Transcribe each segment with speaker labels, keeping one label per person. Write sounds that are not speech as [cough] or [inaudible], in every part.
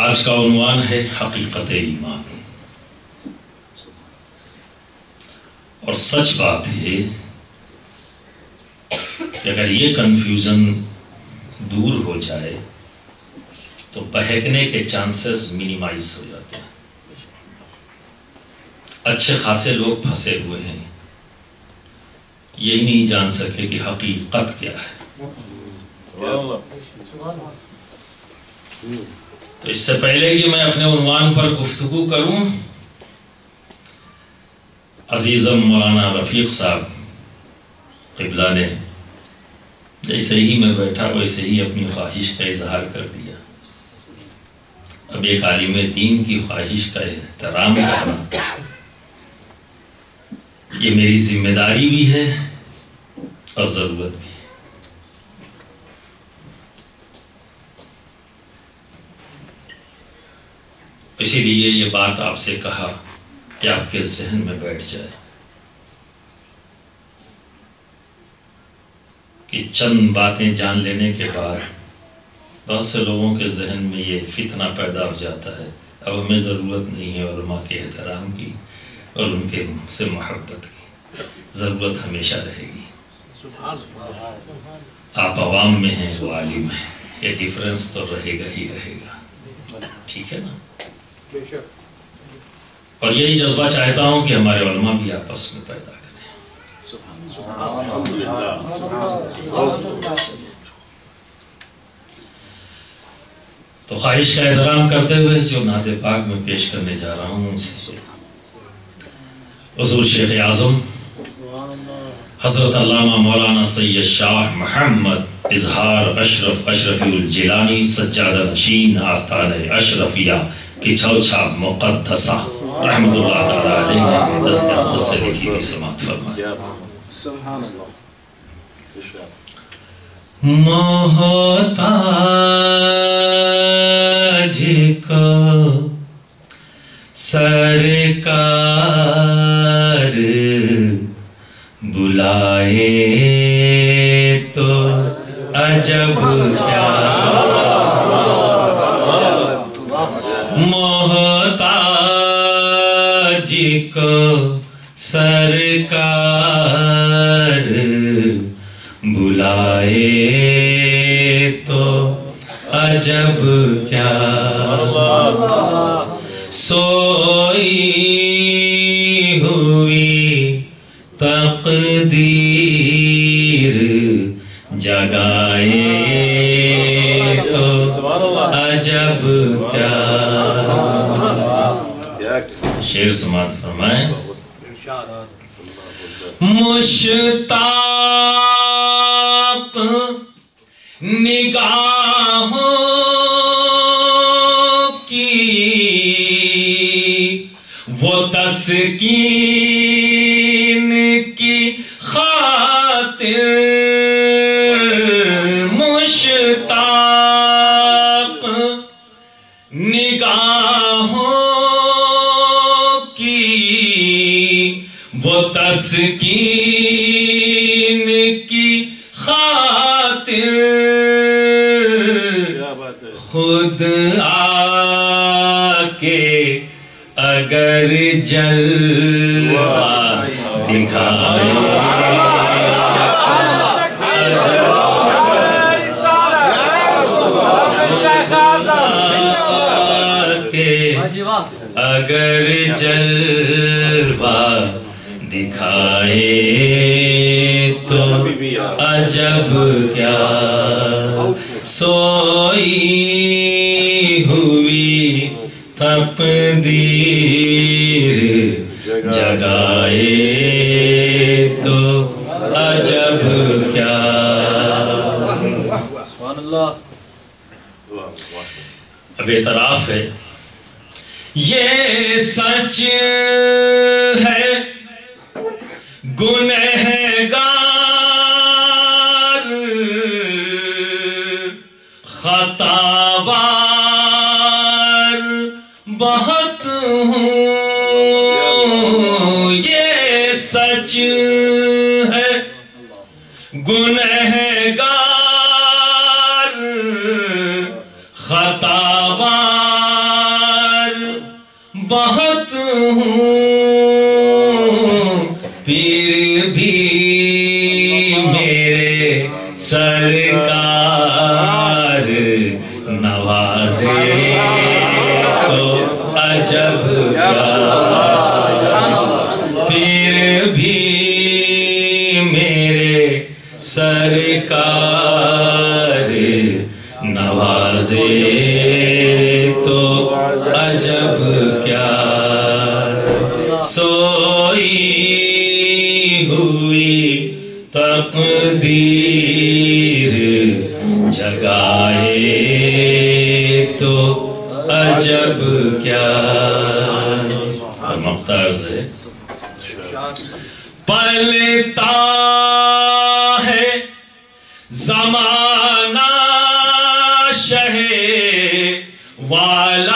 Speaker 1: आज का उन्वान है हकीकत ईमान और सच बात है कि अगर ये कंफ्यूजन दूर हो जाए तो बहकने के चांसेस मिनिमाइज हो जाते हैं अच्छे खासे लोग फंसे हुए हैं यही नहीं जान सके कि हकीकत क्या है तो इससे पहले कि मैं अपने उन्वान पर गुफ्तु करूँ, अजीज़म मौलाना रफ़ीक साहब, किबला ने जैसे ही मैं बैठा, वैसे ही अपनी ख्वाहिश का इजहार कर दिया। अब एक आलिम दीन की ख्वाहिश का एहतराम करना, ये मेरी ज़िम्मेदारी भी है और ज़रूरत भी इसीलिए ये बात आपसे कहा कि आपके जहन में बैठ जाए कि चंद बातें जान लेने के बाद बहुत से लोगों के जहन में ये फितना पैदा हो जाता है। अब हमें ज़रूरत नहीं है और के एहतराम की और उनके से मोहब्बत की। ज़रूरत हमेशा रहेगी। आप आवाम में हैं, वो आलिम है। ये डिफरेंस तो रहेगा ही रहेगा। ठीक है ना? और यही जज्बा चाहता हूँ कि हमारे उलमा भी आपस में पैदा करें। तो ख्वाहिश का एहतराम करते हुए जो नाते पाक में पेश करने जा रहा हूँ हजूर शेख आज़म, हज़रत मौलाना सैयद शाह मोहम्मद इजहार अशरफ अशरफी जिलानी, सज्जादा नशीन आस्तान अशरफिया की छौछा मुक़द्दसा रहमतुल्लाह ताला अलैहि ने दस्ते से लिखी थी समात फरमाया मोहताज को सरकार बुलाए तो अजब अजब क्या सोई हुई तकदीर जगाए तो अजब क्या। शेर समाज फरमाए मुश्ताक जलवा दिखाए। अगर जलवा दिखाए तो अजब क्या? सोई अब एतराफ है। ये सच है। गुनहगार जमाना शहे वाला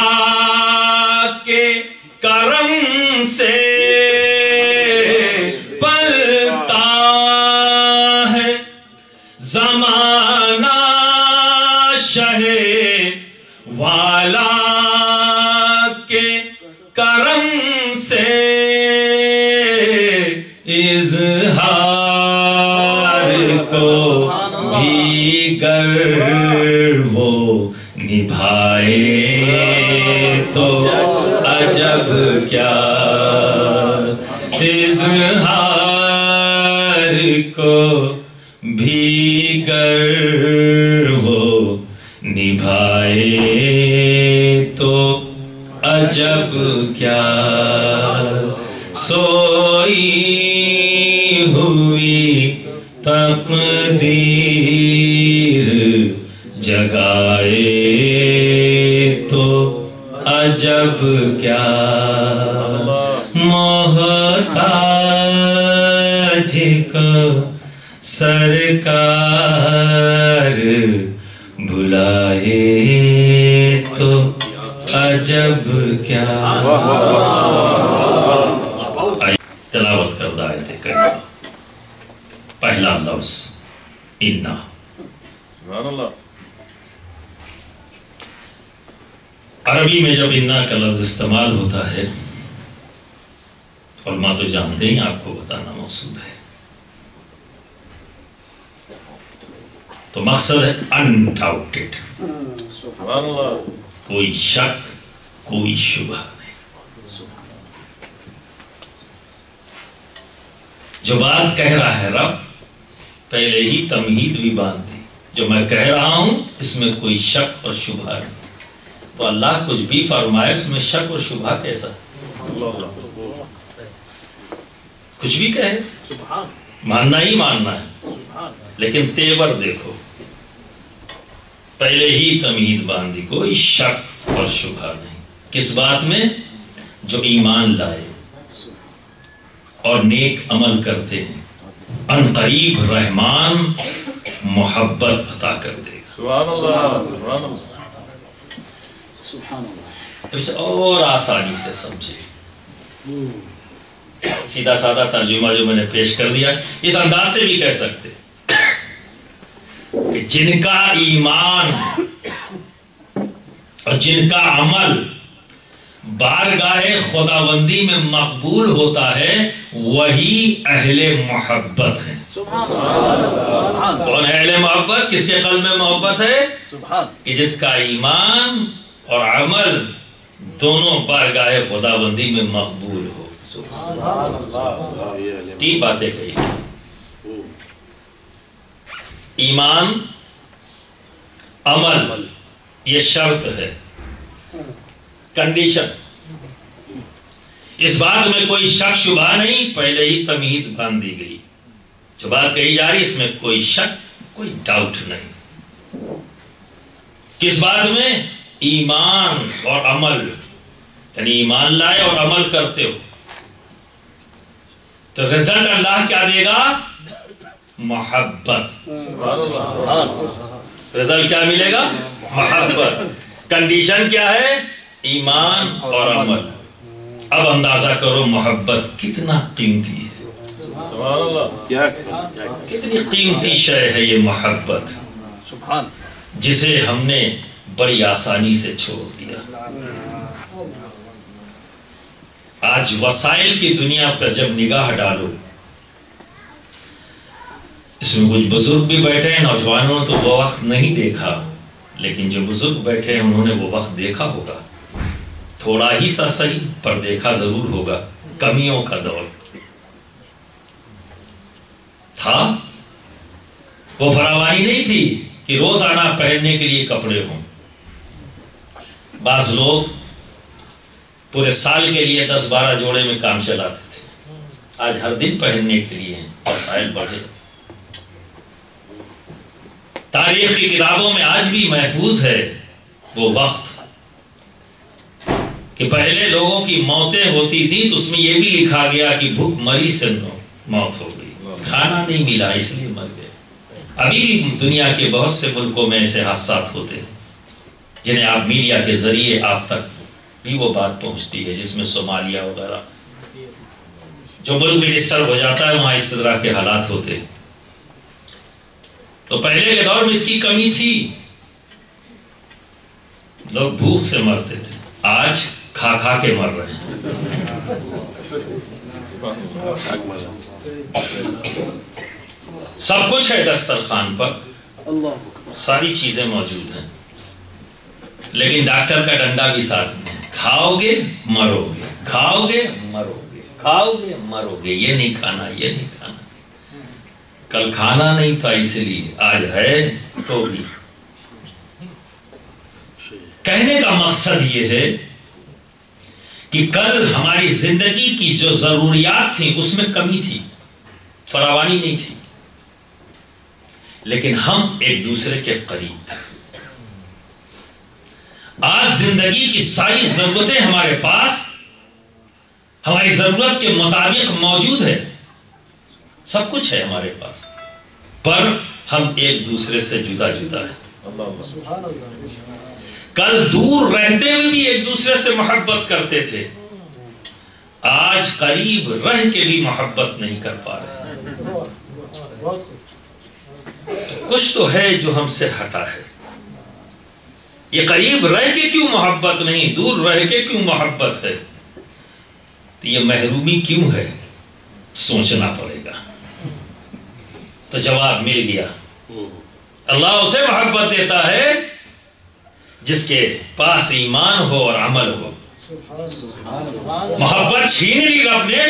Speaker 1: को सरकार बुलाए तो अजब क्या तलावत कर दायत करीमा पहला लफ्ज इन्ना। अरबी में जब इन्ना का लफ्ज इस्तेमाल होता है और माँ तो जानते ही आपको बताना मौसू है। तो मकसद है अनडाउटेड कोई शक कोई नहीं। जो बात कह रहा है रब पहले ही तमहीद भी बाँध दी। जो मैं कह रहा हूँ इसमें कोई शक और शुबह नहीं। तो अल्लाह कुछ भी फरमाए उसमें शक और शुबह कैसा? कुछ भी कहे। मानना ही मानना है। लेकिन तेवर देखो पहले ही तमीद बांधी कोई शक और शुभा नहीं। किस बात में? जो ईमान लाए और नेक अमल करते हैं अन करीब रहमान मोहब्बत अता कर देगा। इसे और आसानी से समझे। सीधा साधा तर्जुमा जो मैंने पेश कर दिया इस अंदाज से भी कह सकते कि जिनका ईमान और जिनका अमल बारगाहे खुदाबंदी में मकबूल होता है वही अहले मोहब्बत है। कौन है अहले मोहब्बत? किसके कल में मोहब्बत है? कि जिसका ईमान और अमल दोनों बारगाहे खुदाबंदी में मकबूल हो। तीन बातें कही। ईमान अमल, ये शर्त है। कंडीशन इस बात में कोई शक शुभा नहीं, पहले ही तमीद बाँध दी गई। जो बात कही जा रही, इसमें कोई शक, कोई डाउट नहीं। किस बात में? ईमान और अमल। यानी ईमान लाए और अमल करते हो। तो रिज़ल्ट अल्लाह क्या देगा? मोहब्बत। रिज़ल्ट क्या मिलेगा? मोहब्बत कंडीशन क्या है? ईमान और अमल। अब अंदाज़ा करो मोहब्बत कितना कीमती है। कितनी कीमती शय है ये मोहब्बत? जिसे हमने बड़ी आसानी से छोड़ दिया। आज वसाइल की दुनिया पर जब निगाह डालो इसमें कुछ बुज़ुर्ग भी बैठे हैं, नौजवानों ने तो वो वक्त नहीं देखा। लेकिन जो बुज़ुर्ग बैठे हैं, उन्होंने वो वक्त देखा होगा। थोड़ा ही सा सही, पर देखा ज़रूर होगा। कमियों का दौर। था? वो फरावानी नहीं थी कि रोज़ाना पहनने के लिए कपड़े हों। बाज लोग पूरे साल के लिए दस बारह जोड़े में काम चलाते थे। आज हर दिन पहनने के लिए वसाइल बढ़े। तारीख की किताबों में आज भी महफूज है वो वक्त कि पहले लोगों की मौतें होती थी तो उसमें यह भी लिखा गया कि भूख मरी से मौत हो गई। खाना नहीं मिला, इसलिए मर गए। अभी भी दुनिया के बहुत से मुल्कों में ऐसे हादसा होते हैं, जिन्हें आप मीडिया के ज़रिए आप तक भी वो बात पहुँचती है, जिसमें सोमालिया वगैरह, जो मुल्क मिनिस्टर हो जाता है, वहाँ इस तरह के हालात होते हैं। तो पहले के दौर में इसकी कमी थी। लोग भूख से मरते थे। आज खा खा के मर रहे हैं। सब कुछ है दस्तरखान पर। सारी चीज़ें मौजूद हैं। लेकिन डॉक्टर का डंडा भी साथ में खाओगे, मरोगे। खाओगे मरोगे। खाओगे, मरोगे। ये नहीं खाना, ये नहीं खाना। कल खाना नहीं था इसलिए, आज है तो भी। कहने का मकसद ये है कि कल हमारी ज़िंदगी की जो जरूरियात थी, उसमें कमी थी, फरावानी नहीं थी। लेकिन हम एक दूसरे के करीब थे। आज ज़िंदगी की सारी जरूरतें हमारे पास, हमारी ज़रूरत के मुताबिक मौजूद है। सब कुछ है हमारे पास। पर हम एक दूसरे से जुदा जुदा है। कल दूर रहते हुए भी एक दूसरे से मोहब्बत करते थे। आज करीब रह के भी मोहब्बत नहीं कर पा रहे तो कुछ तो है जो हमसे हटा है। ये करीब रह के क्यों मोहब्बत नहीं, दूर रह के क्यों मोहब्बत है? तो ये महरूमी क्यों है? सोचना पड़ेगा। तो जवाब मिल गया। अल्लाह उसे मोहब्बत देता है, जिसके पास ईमान हो और अमल हो। मोहब्बत छीन ली रब ने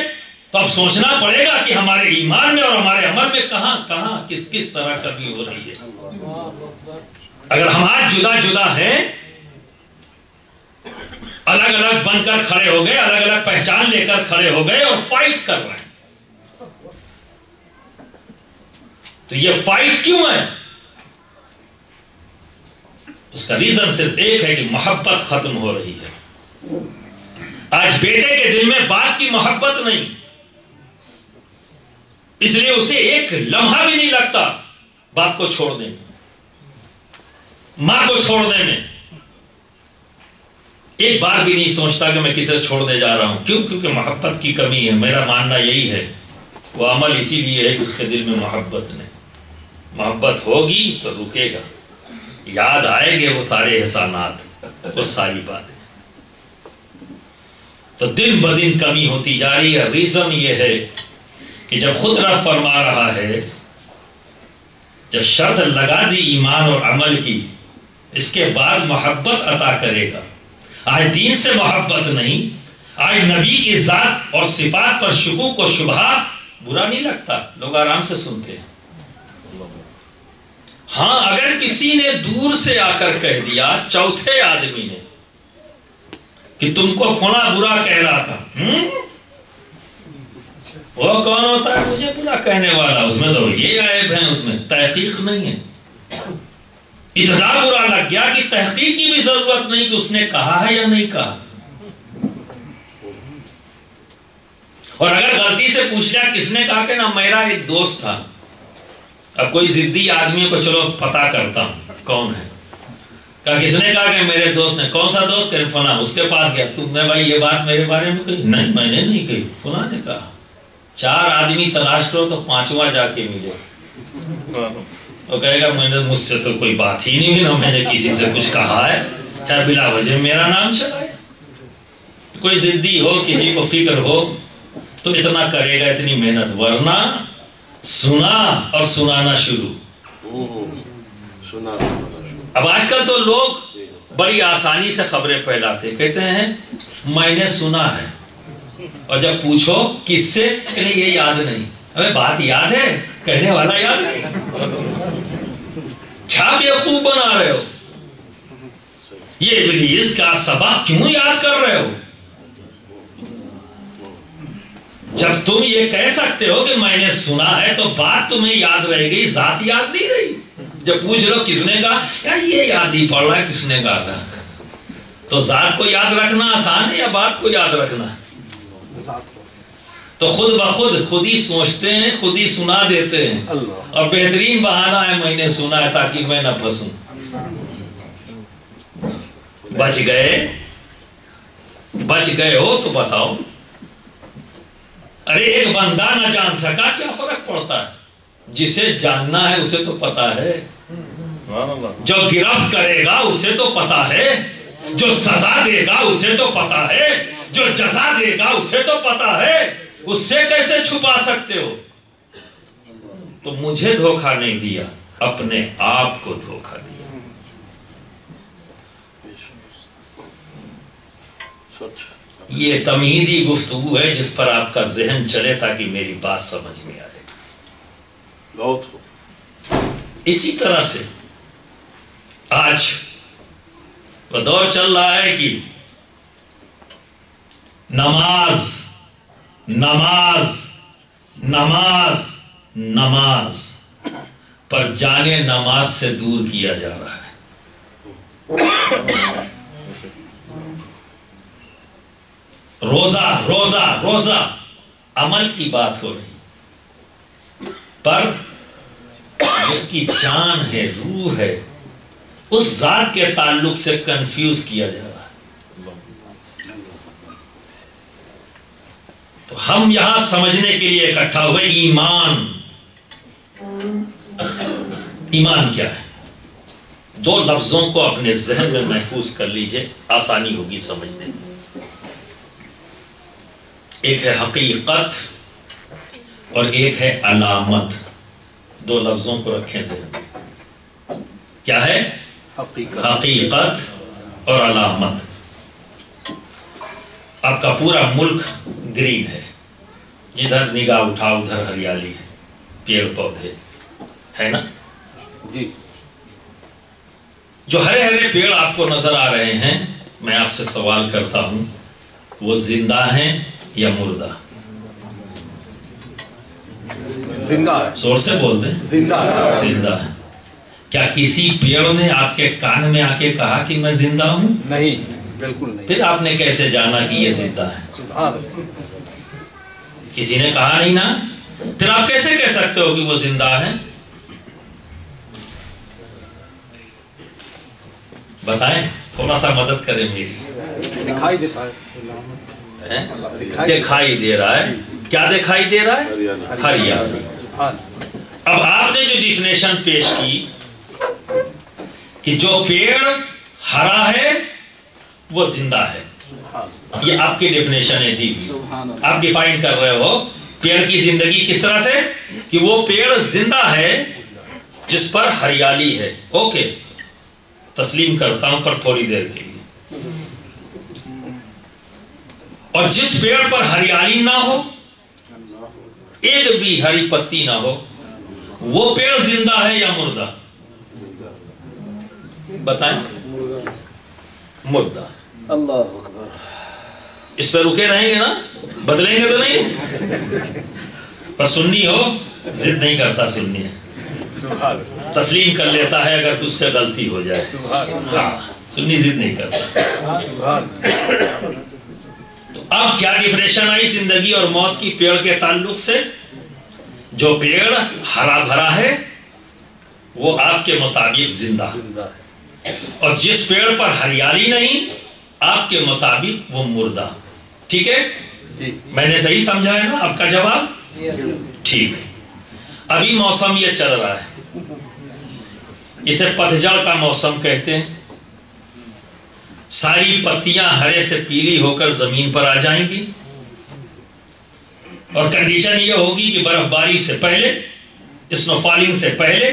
Speaker 1: तो अब सोचना पड़ेगा कि हमारे ईमान में और हमारे अमल में कहाँ कहाँ, किस किस तरह कमी हो रही है। अगर हम आज जुदा जुदा हैं अलग अलग बनकर खड़े हो गए अलग अलग पहचान लेकर खड़े हो गए और फाइट कर रहे हैं। तो ये फाइट क्यों है? उसका रीजन सिर्फ़ एक है कि मोहब्बत खत्म हो रही है। आज बेटे के दिल में बाप की मोहब्बत नहीं। इसलिए उसे एक लम्हा भी नहीं लगता बाप को छोड़ने में, माँ को छोड़ने में। एक बार भी नहीं सोचता कि मैं किसे छोड़ने जा रहा हूँ। क्यों? क्योंकि मोहब्बत की कमी है। मेरा मानना यही है। वो अमल इसीलिए है कि उसके दिल में मोहब्बत नहीं। मोहब्बत होगी तो रुकेगा। याद आएँगे वो सारे एहसानात, वो सारी बातें। तो दिन ब दिन कमी होती जा रही है। रीजन ये है कि जब खुद रब फरमा रहा है, जब शर्त लगा दी ईमान और अमल की, इसके बाद मोहब्बत अता करेगा। आज दीन से मोहब्बत नहीं, आज नबी की जात और सिफात पर शुकू को शुभा बुरा नहीं लगता। लोग आराम से सुनते हैं। हाँ अगर किसी ने दूर से आकर कह दिया, चौथे आदमी ने, कि तुमको फोना बुरा कह रहा था हुँ? वो कौन होता है? मुझे बुरा कहने वाला, उसमें तो ये आयब है, उसमें तहकीक नहीं है। इतना बुरा लग गया कि तहकीक की भी ज़रूरत नहीं कि उसने कहा है या नहीं कहा। और अगर गलती से पूछ लिया, किसने कहा कि ना, मेरा एक दोस्त था। अब कोई जिद्दी आदमी को चलो पता करता हूँ, कौन है? कहा, किसने कहा कि मेरे दोस्त ने? कौन सा दोस्त? करे फना उसके पास गया। तुमने भाई, ये बात मेरे बारे में कही नहीं, मैंने नहीं कही। फना ने कहा, चार आदमी तलाश करो तो पांचवा जाके मिले। तो कहेगा, मैंने मुझसे तो कोई बात ही नहीं ना, मैंने किसी से कुछ कहा है। क्या बिला वजह, मेरा नाम चलाए कोई जिद्दी हो, किसी को फ़िक्र हो तो इतना करेगा, इतनी मेहनत, वरना सुना और सुनाना शुरू।
Speaker 2: सुना
Speaker 1: अब आजकल तो लोग बड़ी आसानी से खबरें फैलाते कहते हैं मैंने सुना है। और जब पूछो किससे कहने ये याद नहीं। अबे बात याद है? कहने वाला याद नहीं। क्या बेवकूफ़ बना रहे हो। ये इब्लीस का सबक क्यों याद कर रहे हो? जब तुम ये कह सकते हो कि मैंने सुना है तो बात तुम्हें याद रहेगी जात याद नहीं रही। जब पूछ लो किसने कहा यार ये याद ही पड़ रहा है किसने कहा था। तो जात को याद रखना आसान है या बात को याद रखना? तो खुद ब खुद खुद ही सोचते हैं खुद ही सुना देते हैं। और बेहतरीन बहाना है मैंने सुना है ताकि मैं ना फंसू। बच गए? बच गए हो तो बताओ। अरे, एक बंदा ना जान सका, क्या फ़र्क पड़ता है? जिसे जानना है, उसे तो पता है। जो गिरफ्त करेगा, उसे तो पता है। जो सजा देगा, उसे तो पता है। जो जजा देगा, उसे तो पता है। उससे कैसे छुपा सकते हो? तो मुझे धोखा नहीं दिया, अपने आप को धोखा दिया। ये तमीदी गुफ्तगु है जिस पर आपका जहन चले ताकि मेरी बात समझ में आए।
Speaker 2: बहुत
Speaker 1: इसी तरह से आज वह दौर चल रहा है कि नमाज़ नमाज़ नमाज़ नमाज़ पर जाने नमाज़ से दूर किया जा रहा है। [coughs] [coughs] रोजा रोजा रोजा। अमल की बात हो रही। पर जिसकी जान है, रूह है, उस जात के ताल्लुक से कंफ्यूज किया जा रहा तो हम यहाँ समझने के लिए इकट्ठा हुए, ईमान। ईमान क्या है? दो लफ्जों को अपने जहन में महफूज कर लीजिए, आसानी होगी समझने में। एक है हकीकत और एक है अलामत दो लफ्जों को रखें जहन क्या है?
Speaker 2: हकीकत।
Speaker 1: और अलामत आपका पूरा मुल्क ग्रीन है। जिधर निगाह उठा उधर हरियाली है। पेड़ पौधे। है ना?
Speaker 2: जी।
Speaker 1: जो हरे हरे पेड़ आपको नज़र आ रहे हैं मैं आपसे सवाल करता हूँ वो ज़िंदा हैं या मुर्दा?
Speaker 2: ज़िंदा
Speaker 1: ज़ोर से बोल दें।
Speaker 2: ज़िंदा
Speaker 1: ज़िंदा क्या किसी पेड़ ने आपके कान में आके कहा कि मैं ज़िंदा हूँ?
Speaker 2: नहीं बिल्कुल नहीं।
Speaker 1: फिर आपने कैसे जाना कि ये ज़िंदा है? किसी ने कहा नहीं ना? फिर आप कैसे कह सकते हो कि वो ज़िंदा है? बताएँ थोड़ा सा मदद करें मेरी।
Speaker 2: दिखाई देता है।
Speaker 1: हैं?
Speaker 2: दिखाई
Speaker 1: दे रहा है। क्या दिखाई दे रहा है? हरियाली
Speaker 2: सुभान
Speaker 1: अब आपने जो डिफिनेशन पेश की कि जो पेड़ हरा है वो ज़िंदा है। ये आपकी डेफिनेशन है दी आप डिफाइन कर रहे हो पेड़ की ज़िंदगी किस तरह से? कि वो पेड़ ज़िंदा है जिस पर हरियाली है। ओके तस्लीम करता हूँ पर थोड़ी देर के लिए। और जिस पेड़ पर हरियाली ना हो एक भी हरी पत्ती ना हो वो पेड़ ज़िंदा है या मुर्दा? बताएँ। मुर्दा।
Speaker 2: अल्लाह
Speaker 1: इस पर रुके रहेंगे ना? बदलेंगे तो नहीं? पर सुन्नी हो जिद नहीं करता सुन्नी।
Speaker 2: सुभान
Speaker 1: तस्लीम कर लेता है अगर तुझसे गलती हो जाए।
Speaker 2: सुभान
Speaker 1: हाँ सुन्नी जिद नहीं करता।
Speaker 2: सुभान
Speaker 1: अब क्या डिफरेशन आई ज़िंदगी और मौत की पेड़ के ताल्लुक से? जो पेड़ हरा भरा है वो आपके मुताबिक ज़िंदा
Speaker 2: ज़िंदा है।
Speaker 1: और जिस पेड़ पर हरियाली नहीं आपके मुताबिक वो मुर्दा। ठीक है? मैंने सही समझा है ना आपका जवाब? ठीक है। अभी मौसम ये चल रहा है। इसे पतझड़ का मौसम कहते हैं। सारी पत्तियाँ हरे से पीली होकर ज़मीन पर आ जाएँगी। और कंडीशन यह होगी कि बर्फबारी से पहले स्नोफॉलिंग से पहले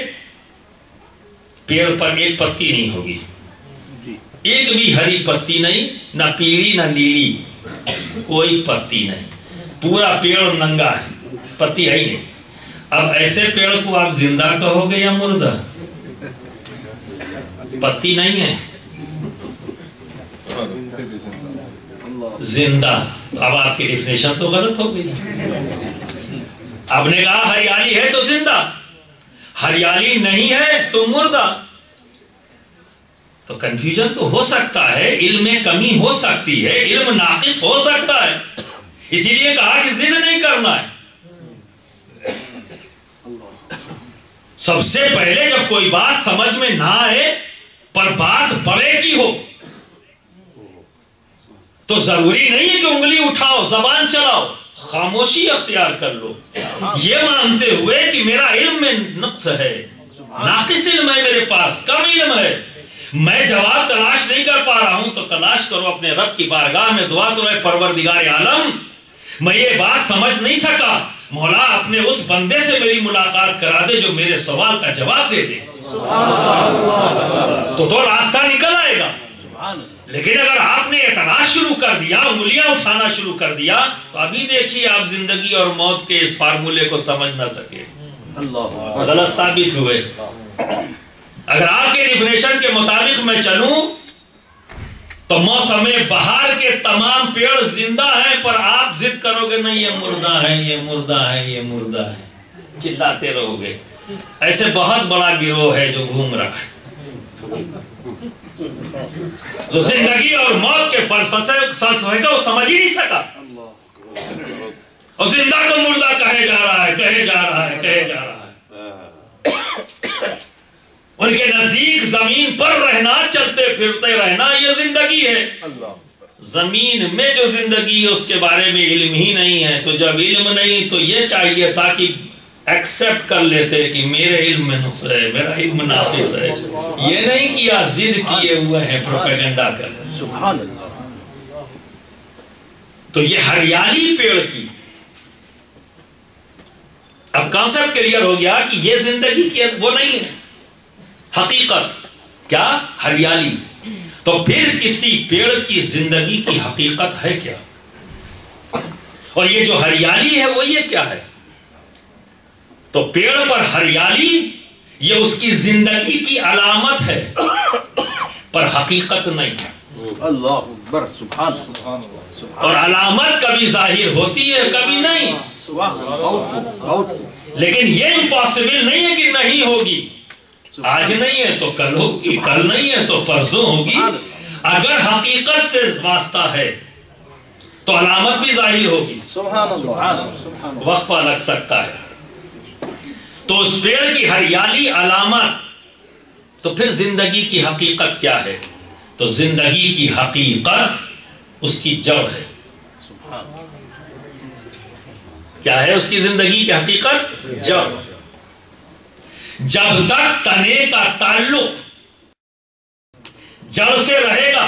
Speaker 1: पेड़ पर एक पत्ती नहीं होगी। एक भी हरी पत्ती नहीं ना पीली ना नीली कोई पत्ती नहीं। पूरा पेड़ नंगा है पत्ती है ही नहीं। अब ऐसे पेड़ को आप ज़िंदा कहोगे या मुर्दा? पत्ती नहीं है। ज़िंदा। अब आपकी डिफिनेशन तो गलत हो गई आपने कहा, हरियाली है तो ज़िंदा। हरियाली नहीं है तो मुर्दा। तो कंफ्यूजन तो हो सकता है, इल्म में कमी हो सकती है, इल्म नाकिस हो सकता है। इसीलिए कहा कि जिद नहीं करना है। सबसे पहले जब कोई बात समझ में ना आए, पर बात बड़े की हो तो ज़रूरी नहीं है कि उंगली उठाओ जबान चलाओ खामोशी अख्तियार कर लो। ये मानते हुए कि मेरा इल्म में नक्स है नाकिस इल्म है मेरे पास कम इल्म है। मैं जवाब तलाश नहीं कर पा रहा हूँ तो तलाश करो अपने रब की बारगाह में दुआ करो परवरदिगार आलम। मैं ये बात समझ नहीं सका। मौला अपने उस बंदे से मेरी मुलाकात करा दे जो मेरे सवाल का जवाब दे दे। तो तो रास्ता निकल आएगा।
Speaker 2: सुभान
Speaker 1: लेकिन अगर आपने एतराज़ शुरू कर दिया उंगलियाँ उठाना शुरू कर दिया तो अभी देखिए आप ज़िंदगी और मौत के इस फार्मूले को समझ ना सके। गलत साबित हुए। अगर आपके डिफिनेशन के मुताबिक मैं चलूँ तो मौसम बहार के तमाम पेड़ ज़िंदा हैं पर आप जिद करोगे नहीं ये मुर्दा है ये मुर्दा है ये मुर्दा है। चिल्लाते रहोगे। ऐसे बहुत बड़ा गिरोह है जो घूम रहा है। जो ज़िंदगी और मौत के फलसफे फलसफे को समझ ही नहीं सका। और ज़िंदा को मुर्दा कहे जा रहा है, कहे जा रहा है, कहे जा रहा है। उनके नज़दीक ज़मीन पर रहना, चलते फिरते रहना यह ज़िंदगी है। ज़मीन में जो ज़िंदगी है, उसके बारे में इल्म ही नहीं है। तो जब इल्म नहीं तो ये चाहिए ताकि एक्सेप्ट कर लेते हैं कि मेरे इल्म में नुक्स है मेरा इल्म नाफिस है ये नहीं किया जिद किए हुए हैं प्रोपेगेंडा कर तो ये हरियाली पेड़ की। अब कॉन्सेप्ट क्लियर हो गया कि ये ज़िंदगी की वो नहीं है। हकीकत क्या? हरियाली। तो फिर किसी पेड़ की ज़िंदगी की हकीकत है क्या? और ये जो हरियाली है वो ये क्या है? तो पेड़ पर हरियाली ये उसकी ज़िंदगी की अलामत है। पर हकीकत नहीं है।
Speaker 2: अल्लाह अकबर सुभान सुभान
Speaker 1: और अलामत कभी ज़ाहिर होती है कभी नहीं।
Speaker 2: बहुत बहुत
Speaker 1: लेकिन ये इम्पॉसिबल नहीं है कि नहीं होगी। आज नहीं है तो कल होगी कल नहीं है तो परसों होगी। अगर हकीकत से वास्ता है तो अलामत भी ज़ाहिर होगी। वक्फा लग सकता है। तो उस पेड़ की हरियाली अलामत। तो फिर ज़िंदगी की हकीकत क्या है? तो ज़िंदगी की हकीकत उसकी जड़ है। क्या है उसकी ज़िंदगी की हकीकत? जड़। जब तक तने का ताल्लुक जड़ से रहेगा,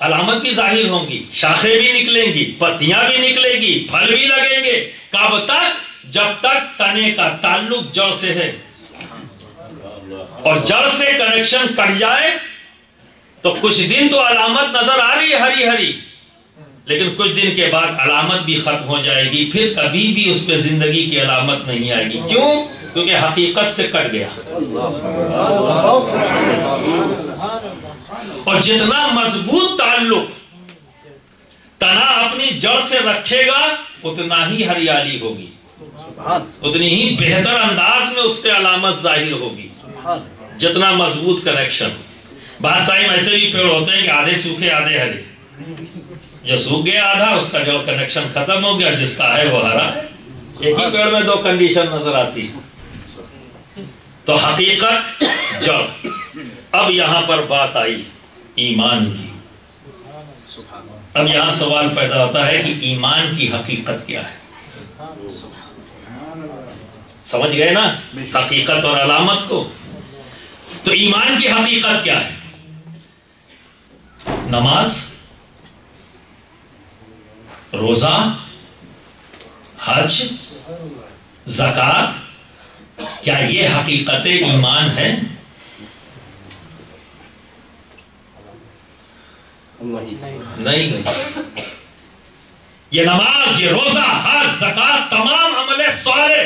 Speaker 1: अलामत भी ज़ाहिर होंगी, शाखें भी निकलेंगी, पत्तियाँ भी निकलेंगी, फल भी लगेंगे, कब तक जब तक तने का ताल्लुक जड़ से है और जड़ से कनेक्शन कट जाए तो कुछ दिन तो अलामत नज़र आ रही है हरी हरी लेकिन कुछ दिन के बाद अलामत भी खत्म हो जाएगी, फिर कभी भी उस पर ज़िंदगी की अलामत नहीं आएगी। क्यों? क्योंकि हकीकत से कट गया। और जितना मज़बूत ताल्लुक तना अपनी जड़ से रखेगा, उतना ही हरियाली होगी। उतनी ही बेहतर अंदाज में उस पर अलामत ज़ाहिर होगी। जितना मज़बूत कनेक्शन बात टाइम ऐसे भी पेड़ होते हैं कि आधे सूखे आधे हरे। जो सूख गया आधा उसका जो कनेक्शन खत्म हो गया जिसका है वो हरा। एक ही पेड़ में दो कंडीशन नज़र आती। है तो हकीकत जड़ अब यहाँ पर बात आई ईमान की। अब यहाँ सवाल पैदा होता है कि ईमान की हकीकत क्या है? समझ गए ना? हकीकत और अलामत को। तो ईमान की हकीकत क्या है? नमाज़ रोजा हज जक़ात क्या ये हकीकत ईमान है। नहीं गई। ये नमाज़ ये रोजा हज जक़ात तमाम अमले सारे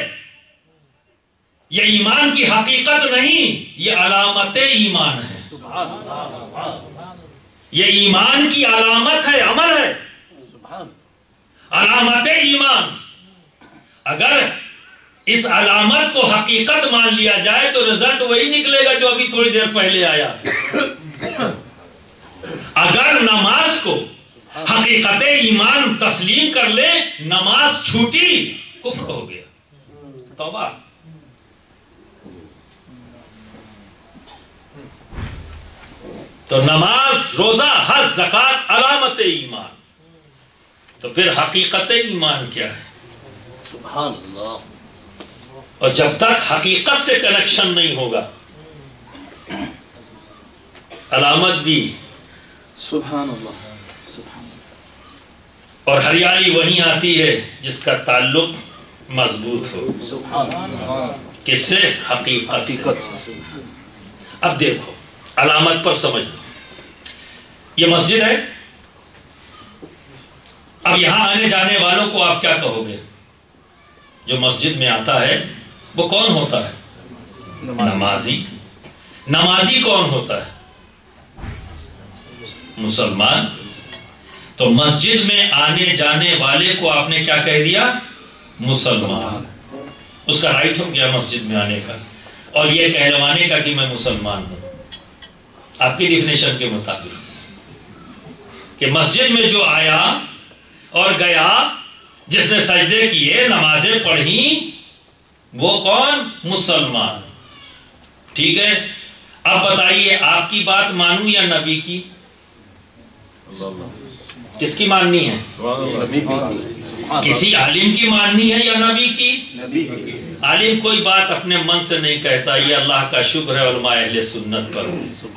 Speaker 1: ये ईमान की हकीकत नहीं, ये अलामत ईमान है। ये ईमान की अलामत है, अमल है। अलामत ईमान। अगर इस अलामत को हकीकत मान लिया जाए तो रिज़ल्ट वही निकलेगा जो अभी थोड़ी देर पहले आया। अगर नमाज़ को हकीकत ईमान तस्लीम कर ले, नमाज़ छूटी, कुफर हो गया। तौबा। तो नमाज़ रोजा हज जक़ात अलामत ईमान। तो फिर हकीकत ईमान क्या है? और जब तक हकीकत से कनेक्शन नहीं होगा अलामत भी। सुबह और हरियाली वहीं आती है जिसका ताल्लुक मज़बूत हो। किससे? हकीकत अब देखो अलामत पर समझ लो। ये मस्जिद है। अब यहाँ आने जाने वालों को आप क्या कहोगे? जो मस्जिद में आता है वो कौन होता है? नमाजी। नमाजी। कौन होता है? मुसलमान। तो मस्जिद में आने जाने वाले को आपने क्या कह दिया? मुसलमान। उसका राइट हो गया मस्जिद में आने का। और ये कहलवाने का कि मैं मुसलमान हूँ। आपकी डिफिनेशन के मुताबिक कि मस्जिद में जो आया और गया जिसने सजदे किए नमाजें पढ़ी वो कौन? मुसलमान। ठीक है? अब बताइए आपकी बात मानू या नबी की? किसकी माननी है? किसी आलिम की माननी है या नबी की। आलिम कोई बात अपने मन से नहीं कहता ये अल्लाह का शुक्र है उलमा अहले सुन्नत पर।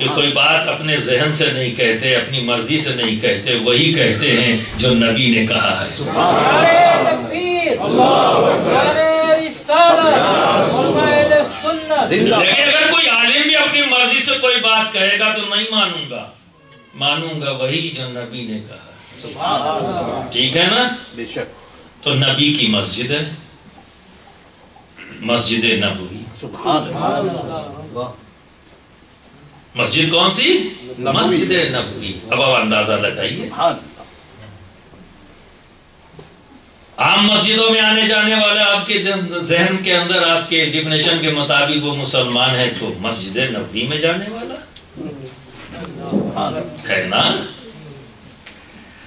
Speaker 1: ये कोई बात अपने जहन से नहीं कहते अपनी मर्ज़ी से नहीं कहते वही कहते हैं जो नबी ने कहा है। लेकिन अगर कोई आलिम भी अपनी मर्ज़ी से कोई बात कहेगा तो नहीं मानूँगा। मानूँगा वही जो नबी ने कहा। ठीक है ना?
Speaker 2: बेशक।
Speaker 1: तो नबी की मस्जिद है। मस्जिद नबवी मस्जिद कौन सी? मस्जिद नबवी अब आप अंदाज़ा लगाइए। आम मस्जिदों में आने जाने वाले आपके जहन के अंदर आपके डिफिनेशन के मुताबिक वो मुसलमान है तो मस्जिद नबवी में जाने वाला? है ना?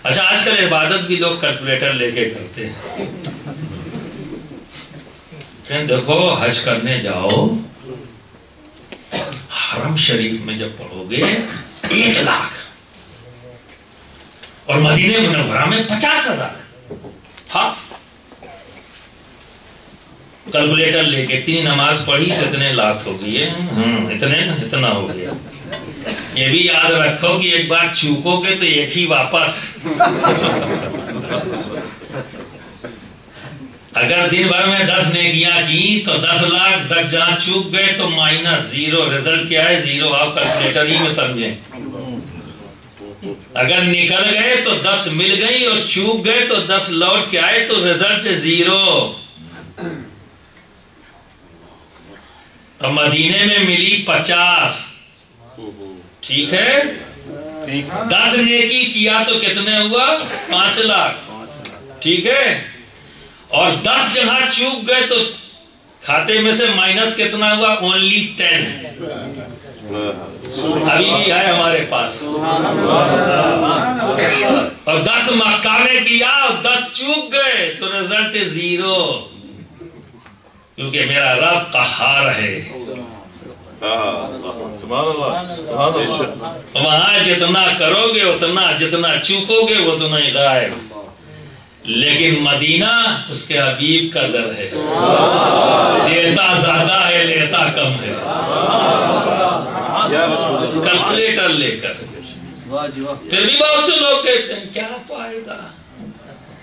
Speaker 1: अच्छा आजकल इबादत भी लोग कैलकुलेटर लेके करते हैं। कहें देखो हज करने जाओ। हरम शरीफ में जब पढ़ोगे एक लाख। और मदीने मुनवरा में पचास हज़ार। हाँ। कैलकुलेटर लेके इतनी नमाज़ पढ़ी तो इतने लाख हो गई है हम्म, इतने इतना हो गया। ये भी याद रखो कि एक बार चूकोगे तो एक ही वापस। अगर दिन भर में दस नेकियाँ की तो दस लाख दस जहाँ चूक गए तो माइनस ज़ीरो। रिज़ल्ट क्या है? ज़ीरो। आप कैलकुलेटर ही में समझे। अगर निकल गए तो दस मिल गई और चूक गए तो दस लौट के आए तो रिज़ल्ट ज़ीरो। और मदीने में मिली पचास। ठीक है? दस नेकी किया तो कितने हुआ? पाँच लाख। ठीक है? और दस जहाँ चूक गए तो खाते में से माइनस कितना हुआ? ओनली टेन अभी भी है हमारे पास। और दस मक्का किया और दस चूक गए तो रिज़ल्ट ज़ीरो क्योंकि मेरा रब कहार है। वहाँ जितना करोगे, उतना जितना चूकोगे उतना ही गायब। लेकिन मदीना उसके हबीब का दर है। देता ज़्यादा है लेता कम है। कैलकुलेटर लेकर। फिर भी बहुत से लोग कहते हैं क्या फ़ायदा?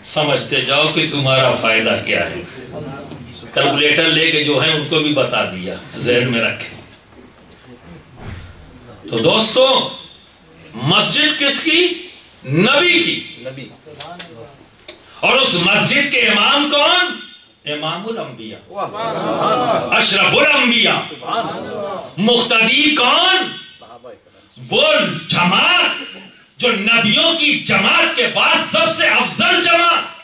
Speaker 1: समझते जाओ कि तुम्हारा फ़ायदा क्या है। कैलकुलेटर लेके जो है उनको भी बता दिया। जहन में रखें। तो दोस्तों मस्जिद किसकी? नबी की।
Speaker 2: नबी।
Speaker 1: और उस मस्जिद के इमाम कौन? इमामुल अंबिया। अशरफुल अंबिया। मुख्तदी कौन? वो जमात जो नबियों की जमात के बाद सबसे अफजल जमात।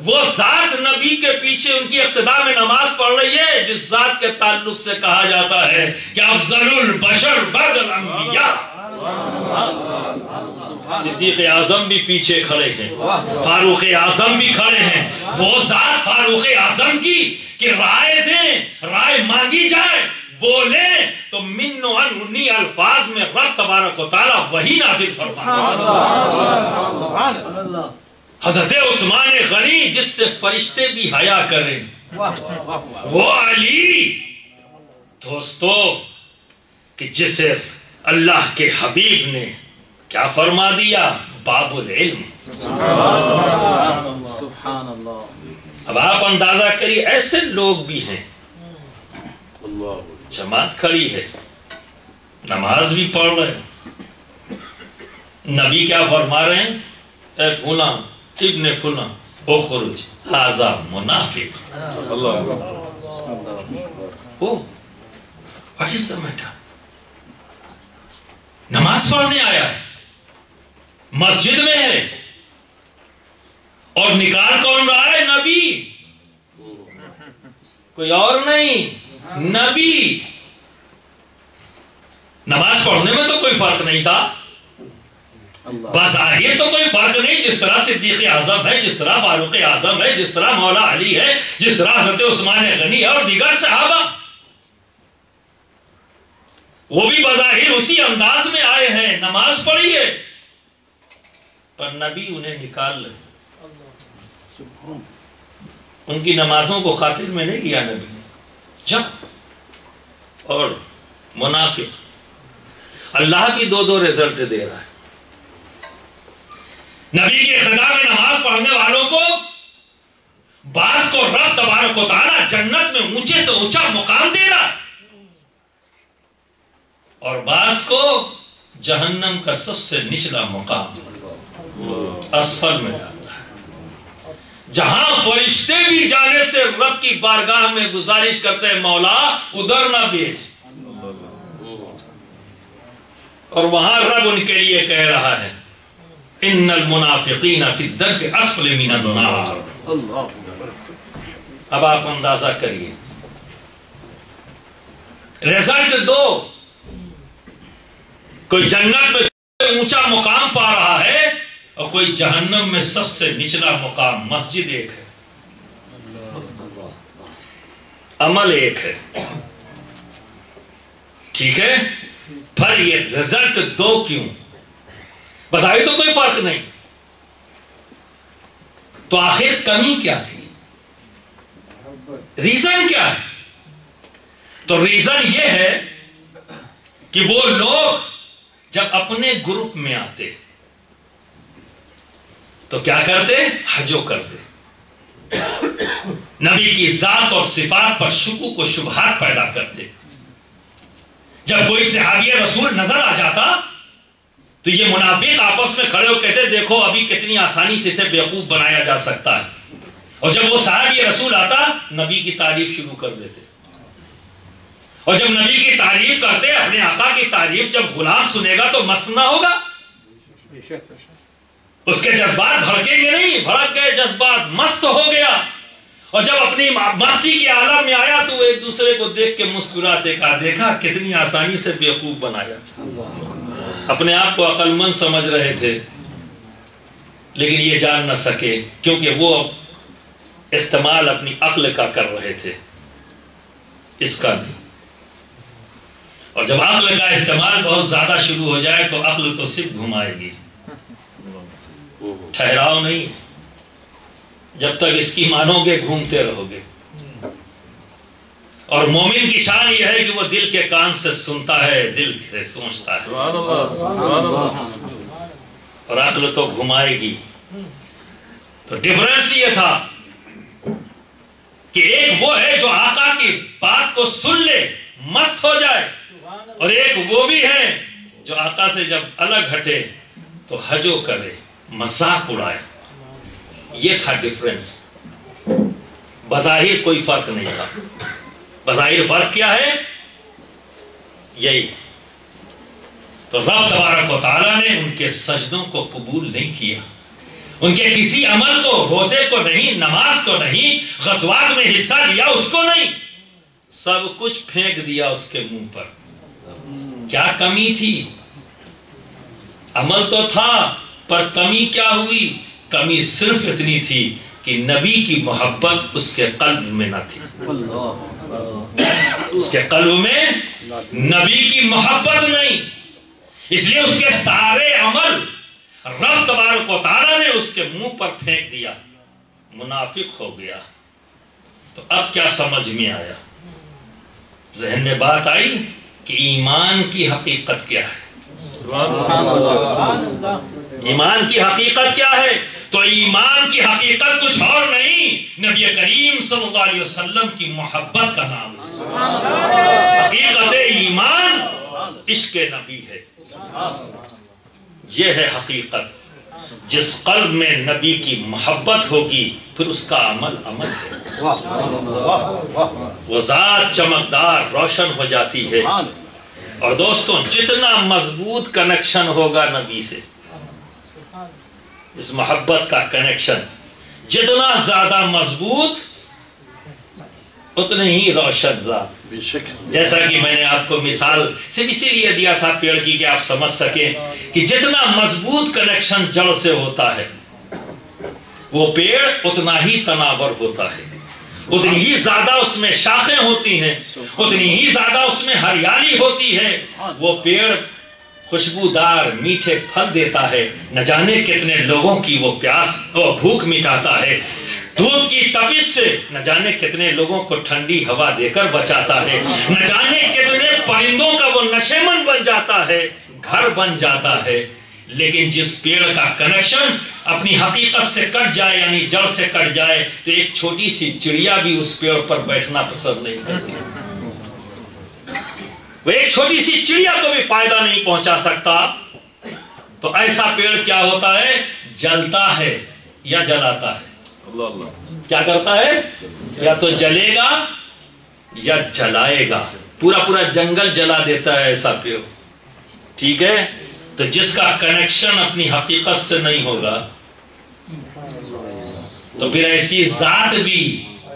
Speaker 1: वो जात नबी के पीछे उनकी इख्तदा में नमाज़ पढ़ रही है जिस जात के ताल्लुक से कहा जाता है कि अफजल बशर बदल अंबिया। सिद्दीक आज़म भी पीछे खड़े हैं। फारूक आज़म भी खड़े हैं। वो जात फारूक आज़म की कि राय दें, राय मांगी जाए, बोले तो मिन्नो उन्नी अल्फाज में रब तबारक ताला वही नाजिल हज़रत उस्मान गनी जिससे फरिश्ते भी हया करें। वो अली, दोस्तों, कि जिसे अल्लाह के हबीब ने क्या फरमा दिया? बाबुल इल्म। अब आप अंदाज़ा करिए ऐसे लोग भी हैं। जमात खड़ी है। नमाज़ भी पढ़ रहे हैं। नबी क्या फरमा रहे हैं? ए फुला इब्ने फुला उखरुज हाजा मुनाफिक। ओ व्हाट इज़ द मैटर नमाज़ पढ़ने आया। है मस्जिद में है। और निकाल कौन रहा है? नबी। कोई और नहीं। नबी। नमाज़ पढ़ने में तो कोई फ़र्क नहीं था। बस बाजाहिर तो कोई फ़र्क नहीं। जिस तरह सिद्दीक आज़म है जिस तरह फारूक आज़म है जिस तरह मौला अली है जिस तरह हज़रत उस्मान गनी है और दीगर सहाबा। वो भी बजाहिर उसी अंदाज में आए हैं, नमाज़ पढ़ी है पर नबी उन्हें निकाल ले उनकी नमाजों को खातिर में नहीं किया नबी। ने जब और मुनाफिक, अल्लाह की दो दो रिज़ल्ट दे रहा है। नबी के खुदा में नमाज़ पढ़ने वालों को, बास को रब तबारक जन्नत में ऊँचे से ऊँचा मुकाम दे रहा है। और बास को जहन्नम का सबसे निचला मुकाम, असफल में जहाँ फरिश्ते भी जाने से रब की बारगाह में गुजारिश करते हैं, मौला, उधर ना भेज। और वहाँ रब उनके लिए कह रहा है, इन्नल मुनाफिकीन फ़ी दर्क असफल मिनन नार। अब आप अंदाज़ा करिए। रिज़ल्ट दो। कोई जन्नत में सबसे ऊँचा मुकाम पा रहा है और कोई जहन्नम में सबसे निचला मुकाम मस्जिद एक है। अमल एक है। ठीक है? पर ये रिज़ल्ट दो क्यों? बस आगे तो कोई फ़र्क नहीं। तो आखिर कमी क्या थी? रीजन क्या है? तो रीजन ये है कि वो लोग जब अपने ग्रुप में आते तो क्या करते? हजो करते। [coughs] नबी की जात और सिफात पर शुकू को शुभात पैदा करते। जब कोई सहाबिय रसूल नज़र आ जाता तो ये मुनाफिक आपस में खड़े हो कहते, देखो, अभी कितनी आसानी से इसे बेवकूफ़ बनाया जा सकता है। और जब वो साहब ये रसूल आता, नबी की तारीफ़ शुरू कर देते। और जब नबी की तारीफ़ करते अपने आका की तारीफ़ जब गुलाम सुनेगा तो मस्त ना होगा? उसके जज्बात भड़केंगे नहीं, भड़क गए जज्बात, मस्त हो गया। और जब अपनी मस्ती के आलम में आया तो एक दूसरे को देख के मुस्कुराते कहा, देखा, कितनी आसानी से बेवकूफ़ बनाया। अपने आप को अकलमंद समझ रहे थे। लेकिन ये जान न सके, क्योंकि वो इस्तेमाल अपनी अक्ल का कर रहे थे। इसका नहीं। और जब अक्ल का इस्तेमाल बहुत ज़्यादा शुरू हो जाए तो अक्ल तो सिर्फ़ घुमाएगी। ठहराव नहीं जब तक इसकी मानोगे घूमते रहोगे। और मोमिन की शान यह है कि वो दिल के कान से सुनता है दिल से सोचता है। और अक्ल तो घुमाएगी। तो डिफरेंस ये था कि एक वो है जो आका की बात को सुन ले मस्त हो जाए। और एक वो भी है जो आका से जब अलग हटे तो हजो करे मज़ाक उड़ाए। ये था डिफरेंस बजाहिर कोई फ़र्क नहीं था। बजाहिर फ़र्क क्या है? यही। तो रब तबारक ताला ने उनके सजदों को कबूल नहीं किया। उनके किसी अमल को, रोज़े को नहीं, नमाज़ को नहीं गजवात में हिस्सा लिया, उसको नहीं। सब कुछ फेंक दिया उसके मुँह पर। क्या कमी थी? अमल तो था पर कमी क्या हुई? कमी सिर्फ़ इतनी थी कि नबी की मोहब्बत उसके कल्ब में न थी। उसके कल्ब में नबी की मोहब्बत नहीं। इसलिए उसके सारे अमल रब तबारक तारा ने उसके मुँह पर फेंक दिया। मुनाफिक हो गया। तो अब क्या समझ में आया? जहन में बात आई? कि ईमान की हकीकत क्या है? ईमान की हकीकत क्या है? तो ईमान की हकीकत कुछ और नहीं नबी करीम सल्लल्लाहु अलैहि वसल्लम की मोहब्बत का नाम है। हकीकत ईमान इश्क नबी है। यह है हकीकत। जिस कल्ब में नबी की मोहब्बत होगी, फिर उसका अमल अमल वो जात चमकदार रोशन हो जाती है। और दोस्तों, जितना मज़बूत कनेक्शन होगा नबी से, इस मोहब्बत का कनेक्शन, जितना ज़्यादा मज़बूत, उतने ही रोशन जैसा कि मैंने आपको मिसाल सिर्फ़ इसीलिए दिया था पेड़ की कि आप समझ सके कि जितना मज़बूत कनेक्शन जड़ से होता है, वो पेड़ उतना ही तनावर होता है। उतनी ही ज़्यादा उसमें शाखें होती हैं, उतनी ही ज़्यादा उसमें हरियाली होती है, वो पेड़ खुशबूदार मीठे फल देता है। न जाने कितने लोगों की वो प्यास, वो भूख मिटाता है। धूप की तपिश से न जाने कितने लोगों को ठंडी हवा देकर बचाता है। न जाने कितने परिंदों का वो नशेमन बन जाता है, घर बन जाता है। लेकिन जिस पेड़ का कनेक्शन अपनी हकीकत से कट जाए, यानी जड़ से कट जाए तो एक छोटी सी चिड़िया भी उस पेड़ पर बैठना पसंद नहीं करती। वो एक छोटी सी चिड़िया को भी फ़ायदा नहीं पहुँचा सकता। तो ऐसा पेड़ क्या होता है? जलता है या जलाता है। क्या करता है? या तो जलेगा या जलाएगा। पूरा पूरा जंगल जला देता है ऐसा पेड़ ठीक है? तो जिसका कनेक्शन अपनी हकीकत से नहीं होगा तो फिर ऐसी जात भी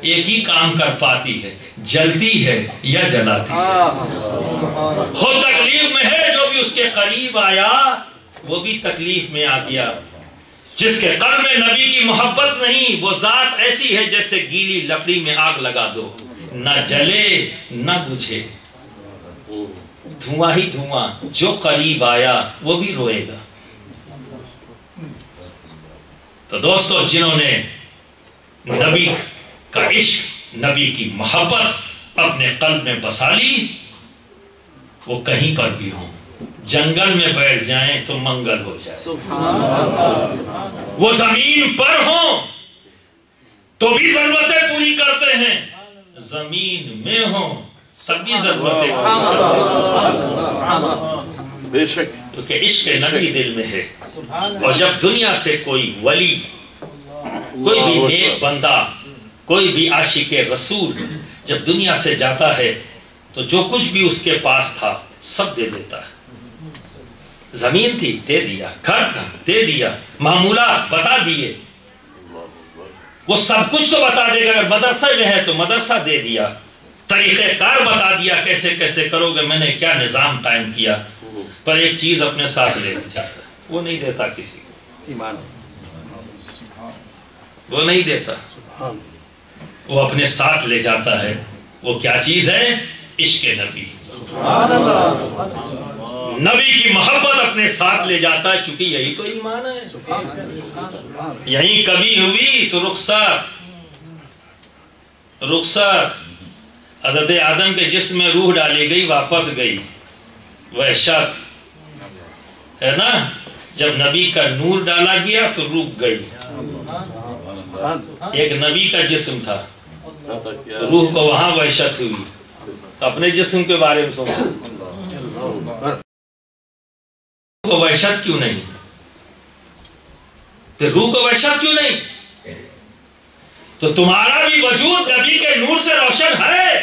Speaker 1: एक ही काम कर पाती है। जलती है या जलाती है। हो तकलीफ़ में है, जो भी उसके करीब आया, वो भी तकलीफ़ में आ गया। जिसके कल में नबी की मोहब्बत नहीं, वो जात ऐसी है जैसे गीली लकड़ी में आग लगा दो। न जले, न बुझे। धुआँ ही धुआँ, जो करीब आया, वो भी रोएगा। तो दोस्तों, जिन्होंने नबी का इश्क, नबी की मोहब्बत अपने कल्ब में बसा ली, वो कहीं पर भी हो जंगल में बैठ जाएँ तो मंगल हो जाए। वो ज़मीन पर हो तो भी जरूरतें पूरी करते हैं। ज़मीन में हो सभी जरूरतें
Speaker 3: बेशक।
Speaker 1: क्योंकि इश्क नबी दिल में है? और जब दुनिया से कोई वली कोई भी नेक बंदा कोई भी आशिक रसूल जब दुनिया से जाता है तो जो कुछ भी उसके पास था सब दे देता है। ज़मीन थी दे दिया। घर था दे दिया। मामूला बता दिए। वो सब कुछ तो बता देगा अगर मदरसा में है तो मदरसा दे दिया। तरीक़ेकार बता दिया कैसे कैसे करोगे? मैंने क्या निज़ाम कायम किया? पर एक चीज़ अपने साथ ले जाता वो नहीं देता किसी को।
Speaker 3: ईमान।
Speaker 1: वो नहीं देता। वो अपने साथ ले जाता है। वो क्या चीज़ है? इश्क नबी। नबी की मोहब्बत अपने साथ ले जाता है क्योंकि यही तो ईमान है। यही कभी हुई तो रुखसत रुखसत हज़रत आदम के जिस्म रूह डाली गई, वापस गई। वहशत है ना? जब नबी का नूर डाला गया तो रुक गई। एक नबी का जिस्म था। तो रूह को वहाँ वहशत हुई। तो अपने जिस्म के बारे में सोचो। को वहशत क्यों नहीं? फिर रूह को वहशत क्यों नहीं? तो तुम्हारा भी वजूद नबी के नूर से रोशन है।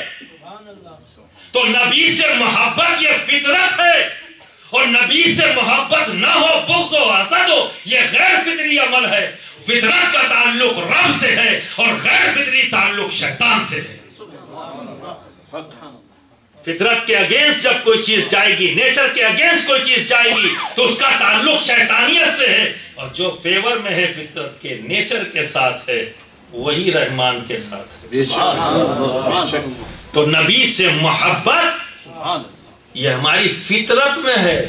Speaker 1: तो नबी से मोहब्बत ये फितरत है। और नबी से मोहब्बत ना हो, बुग्ज हो, हसद हो यह गैर फितरी अमल है। फितरत का ताल्लुक रब से है और गैर फितरी ताल्लुक शैतान से है। फितरत के अगेंस्ट जब कोई चीज़ जाएगी, नेचर के अगेंस्ट कोई चीज़ जाएगी तो उसका ताल्लुक शैतानियत से है। और जो फेवर में है फितरत के, नेचर के साथ है, वही रहमान के साथ तो नबी से मोहब्बत, ये हमारी फितरत में है।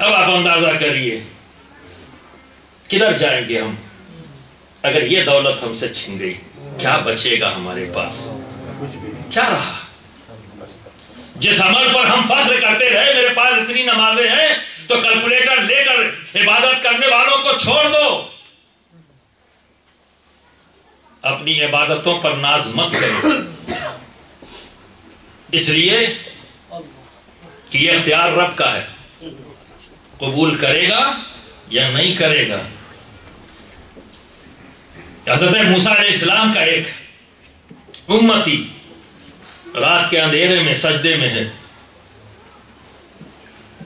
Speaker 1: अब आप अंदाज़ा करिए, किधर जाएँगे हम? अगर ये दौलत हमसे छिन गई, क्या बचेगा हमारे पास? क्या रहा? जिस अमल पर हम फख्र करते रहे, मेरे पास इतनी नमाजें हैं तो कैलकुलेटर लेकर इबादत करने वालों को छोड़ दो। अपनी इबादतों पर नाज मत करो। इसलिए कि यह इख्तियार रब का है। कबूल करेगा या नहीं करेगा? हज़रत मूसा इस्लाम का एक उम्मती रात के अंधेरे में, सजदे में है।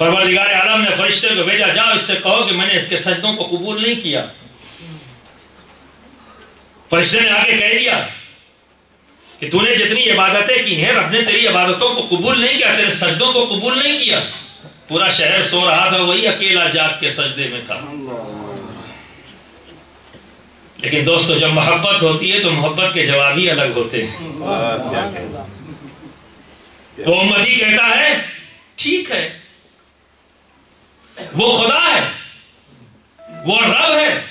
Speaker 1: परवरदिगार आलम ने फरिश्ते को भेजा, जाओ इससे कहो कि मैंने इसके सजदों को कबूल नहीं किया। फरिश्ते ने आके कह दिया कि तूने जितनी इबादतें की हैं, रब ने तेरी इबादतों को कबूल नहीं किया, तेरे सजदों को कबूल नहीं किया। पूरा शहर सो रहा था, वही अकेला जाग के सजदे में था। लेकिन दोस्तों, जब मोहब्बत होती है तो मोहब्बत के जवाब ही अलग होते हैं। उम्मती कहता है, ठीक है। वो खुदा है। वो रब है।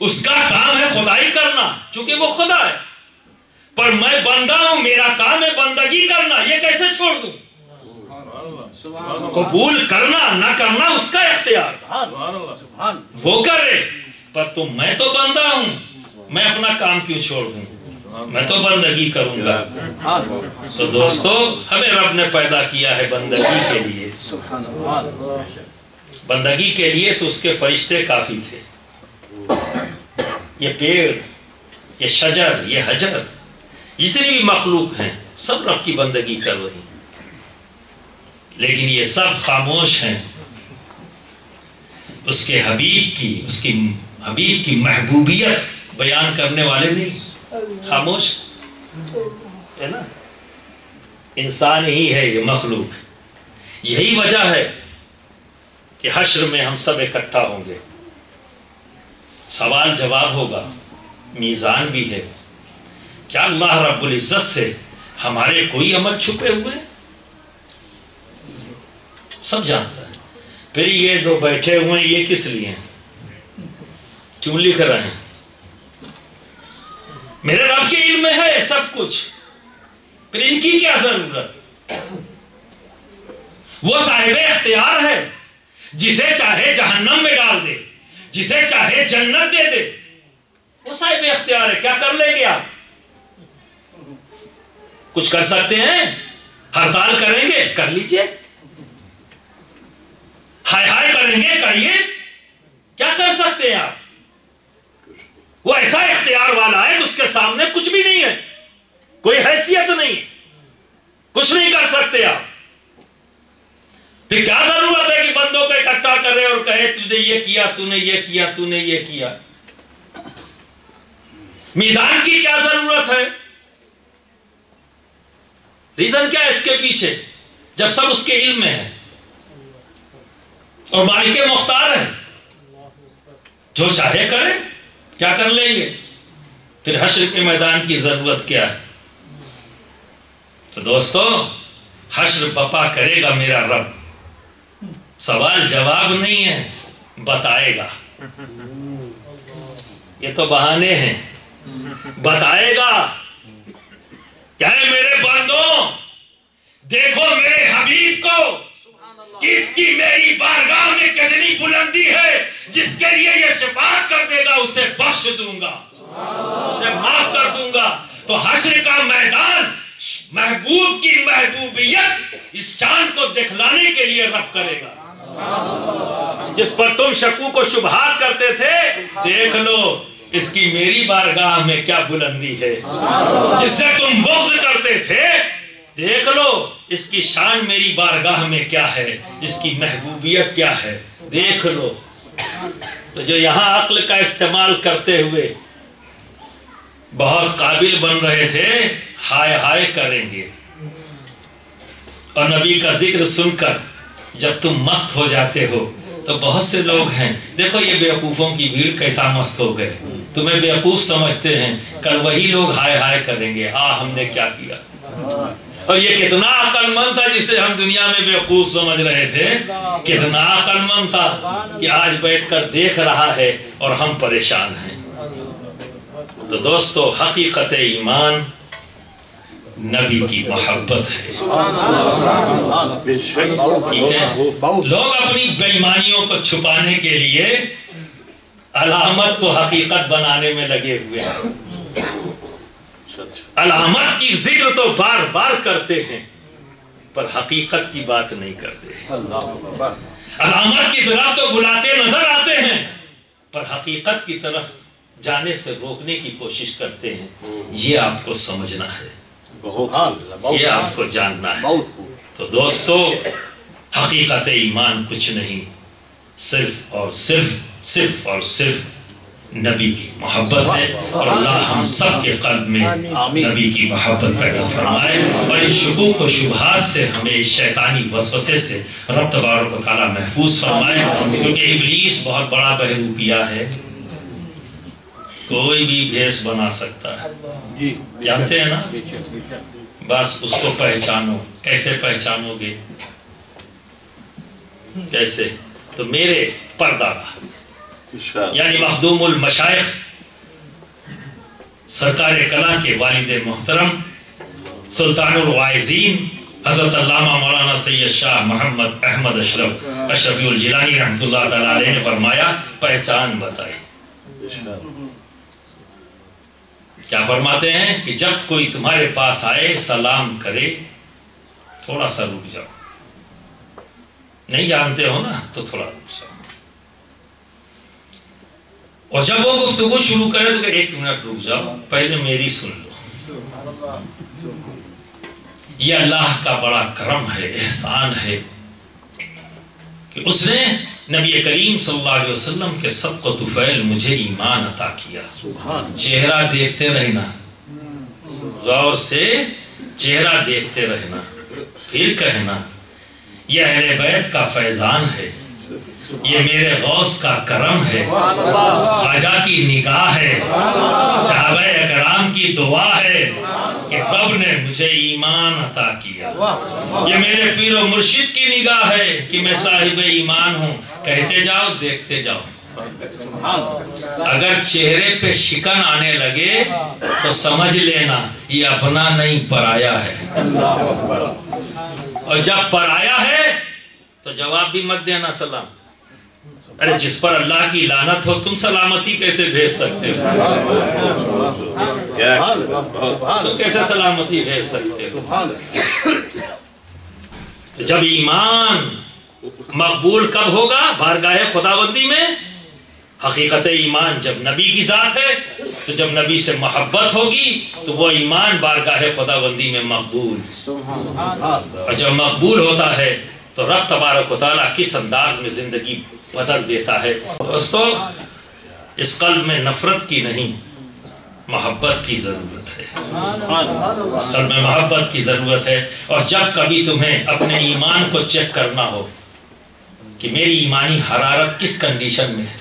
Speaker 1: उसका काम है खुदाई करना, चूँकि वो खुदा है। पर मैं बंदा हूँ, मेरा काम है बंदगी करना। ये कैसे छोड़ दूँ? कबूल करना, ना करना उसका इख्तियार। वो करे पर तो मैं तो बंदा हूँ। मैं अपना काम क्यों छोड़ दूँ? मैं तो बंदगी करूँगा। तो दोस्तों, हमें रब ने पैदा किया है बंदगी के लिए। बंदगी के लिए तो उसके फरिश्ते काफ़ी थे। ये पेड़, ये शजर, ये हजर, जितनी भी मखलूक हैं, सब रब की बंदगी कर रही लेकिन ये सब खामोश हैं। उसके हबीब की, उसकी हबीब की महबूबियत बयान करने वाले नहीं। खामोश? है ना? इंसान ही है ये मखलूक। यही वजह है कि हश्र में हम सब इकट्ठा होंगे। सवाल जवाब होगा, मीज़ान भी है। क्या अल्लाह रब्बुल इज़्ज़त से हमारे कोई अमल छुपे हुए? सब जानता है। फिर ये दो बैठे हुए ये किस लिए क्यों लिख रहे हैं? मेरे रब के इल्म में है सब कुछ। फिर इनकी क्या ज़रूरत? वो साहिब अख्तियार है, जिसे चाहे जहन्नम में डाल दे, जिसे चाहे जन्नत दे दे। वो साहिब अख्तियार है, क्या कर लेंगे आप? कुछ कर सकते हैं? हड़ताल करेंगे, कर लीजिए। हाय हाय करेंगे करिए क्या कर सकते हैं आप? वो ऐसा इख्तियार वाला है कि उसके सामने कुछ भी नहीं है। कोई हैसियत नहीं। कुछ नहीं कर सकते आप। फिर क्या ज़रूरत है कि बंदों को इकट्ठा करे और कहे तूने ये किया, तूने ये किया, तूने ये किया। मीजान की क्या ज़रूरत है? रीजन क्या है इसके पीछे? जब सब उसके इल्म में है। और मालिक मुख्तार है। जो चाहे करे। क्या कर लेंगे? फिर हश्र के मैदान की ज़रूरत क्या है? तो दोस्तों, हश्र बपा करेगा मेरा रब। सवाल जवाब नहीं है, बताएगा। ये तो बहाने हैं। बताएगा। क्या है मेरे बंदों देखो मेरे हबीब को। किसकी मेरी बारगाह में कितनी बुलंदी है? जिसके लिए ये शफात कर देगा, उसे बख्श दूँगा। उसे माफ़ कर दूँगा। तो हश्र का मैदान, महबूब की महबूबियत इस चाँद को दिखलाने के लिए रब करेगा। जिस पर तुम शकू को शुभात करते थे, देख लो, इसकी मेरी बारगाह में क्या बुलंदी है। जिससे तुम बुग्ज करते थे, देख लो, इसकी शान मेरी बारगाह में क्या है, इसकी महबूबियत क्या है। देख लो तो जो यहाँ अक्ल का इस्तेमाल करते हुए बहुत काबिल बन रहे थे, हाय हाय करेंगे। और नबी का ज़िक्र सुनकर जब तुम मस्त हो जाते हो तो बहुत से लोग हैं। देखो ये बेवकूफ़ों की भीड़ कैसा मस्त हो गए। तुम्हें बेवकूफ़ समझते हैं, कल वही लोग हाय हाय करेंगे। आ, हमने क्या किया? और ये कितना अकलमंद था जिसे हम दुनिया में बेवकूफ़ समझ रहे थे। कितना अकलमंद था कि आज बैठकर देख रहा है और हम परेशान हैं। तो दोस्तों, हकीकत ईमान नबी की मोहब्बत है। ठीक है? लोग अपनी बेईमानियों को छुपाने के लिए अलामत को हकीकत बनाने में लगे हुए हैं। अलामत की ज़िक्र तो बार बार करते हैं पर हकीकत की बात नहीं करते अलामत की तरफ़ तो बुलाते नज़र आते हैं पर हकीकत की तरफ़ जाने से रोकने की कोशिश करते हैं। ये आपको समझना है। ये आपको जानना है। तो दोस्तों हकीकत ईमान कुछ नहीं सिर्फ़ और सिर्फ़ सिर्फ़ और सिर्फ़ नबी की मोहब्बत है और अल्लाह हम सब के कल्ब में नबी की मोहब्बत पैदा फरमाए और इन शुबू को शुभात से हमें इस शैतानी वसवसे से रब तबारक ताला महफूज फरमाए क्योंकि इबलीस बहुत बड़ा बहरूपिया है। कोई भी भेष बना सकता है। जानते हैं ना? बस उसको पहचानो। कैसे पहचानोगे? कैसे तो मेरे परदादा। यानी मखदूमुल मशाइख, सरकार कला के वालिद मोहतरम वाइजीन, हज़रत मौलाना सैयद शाह मोहम्मद अहमद अशरफ रहमतुल्लाह तआला ने फरमाया, पहचान बताई। क्या फरमाते हैं कि जब कोई तुम्हारे पास आए, सलाम करे, थोड़ा सा रुक जाओ। नहीं जानते हो ना तो थोड़ा रुक जाओ। और जब वो गुफ्तगु शुरू करे तो एक मिनट रुक जाओ पहले मेरी सुन लो। ये अल्लाह का बड़ा करम है एहसान है कि उसने नबी करीम सल्लल्लाहु अलैहि वसल्लम के सबको तुफैल मुझे ईमान अता किया। चेहरा देखते रहना। गौर से चेहरा देखते रहना। फिर कहना यह अहले बैत का फैजान है। ये मेरे गौस का करम है। ख्वाजा की निगाह है। साहब कराम की दुआ है कि रब ने मुझे ईमान अता किया। ये मेरे पीर मुर्शिद की निगाह है कि मैं साहिब ईमान हूँ। कहते जाओ देखते जाओ। अगर चेहरे पे शिकन आने लगे तो समझ लेना ये अपना नहीं पराया है। और जब पराया है तो जवाब भी मत देना सलाम। अरे जिस पर अल्लाह की लानत हो तुम सलामती कैसे भेज सकते हो? तुम कैसे सलामती भेज सकते हो? जब ईमान मकबूल कब होगा? बारगाह खुदाबंदी में। हकीकत ईमान जब नबी की जात है तो जब नबी से मोहब्बत होगी तो वो ईमान बारगाह खुदाबंदी में मकबूल। और जब मकबूल होता है तो रब तबारक ताला किस अंदाज में ज़िंदगी बदल देता है? दोस्तों इस कल्ब में नफरत की नहीं मोहब्बत की ज़रूरत है। इस कल्ब में मोहब्बत की ज़रूरत है। और जब कभी तुम्हें अपने ईमान को चेक करना हो कि मेरी ईमानी हरारत किस कंडीशन में है?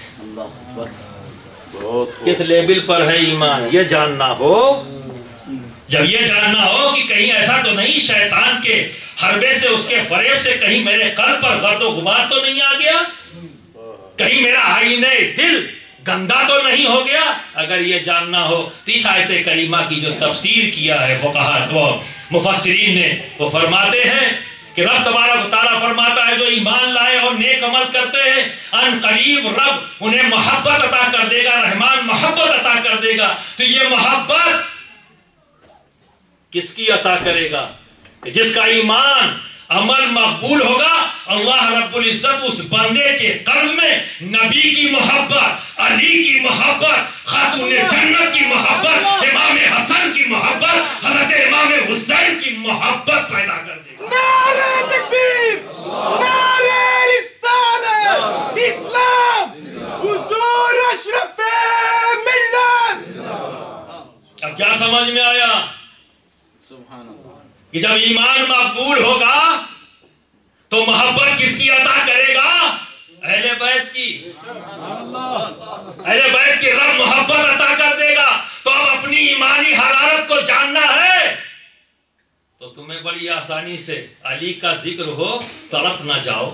Speaker 1: किस लेवल पर है ईमान? ये जानना हो जब ये जानना हो कि कहीं ऐसा तो नहीं, शैतान के हरबे से, उसके फरेब से कहीं मेरे कल पर गर्दो गुबार तो नहीं आ गया? कहीं मेरा आईने, दिल गंदा तो नहीं हो गया? अगर ये जानना हो तो इस आयत करीमा की जो तफसीर किया है वो कहा वो मुफसरीन ने, वो फरमाते हैं कि रब तबारक फरमाता है, जो ईमान लाए और नेक अमल करते हैं, अन करीब रब उन्हें मोहब्बत अता कर देगा, रहमान मोहब्बत अता कर देगा। तो ये मोहब्बत किसकी अता करेगा? जिसका ईमान अमल मकबूल होगा अल्लाह रब्बुल इज़्ज़त उस बंदे के कर्म में नबी की मोहब्बत अली की मोहब्बत खातून जन्नत की मोहब्बत इमाम हसन की मोहब्बत हज़रत इमाम हुसैन की मोहब्बत पैदा कर देगा
Speaker 4: नारे तकबीर नारे रिसालत इस्लाम हुजूर अशरफ मिल्लत
Speaker 1: अब क्या समझ में आया? कि जब ईमान मकबूल होगा तो मोहब्बत किसकी अता करेगा? अहले बैत की। अहले बैत की रब मोहब्बत अता कर देगा। तो अब अपनी ईमानी हरारत को जानना है तो तुम्हें बड़ी आसानी से अली का ज़िक्र हो तड़प ना जाओ।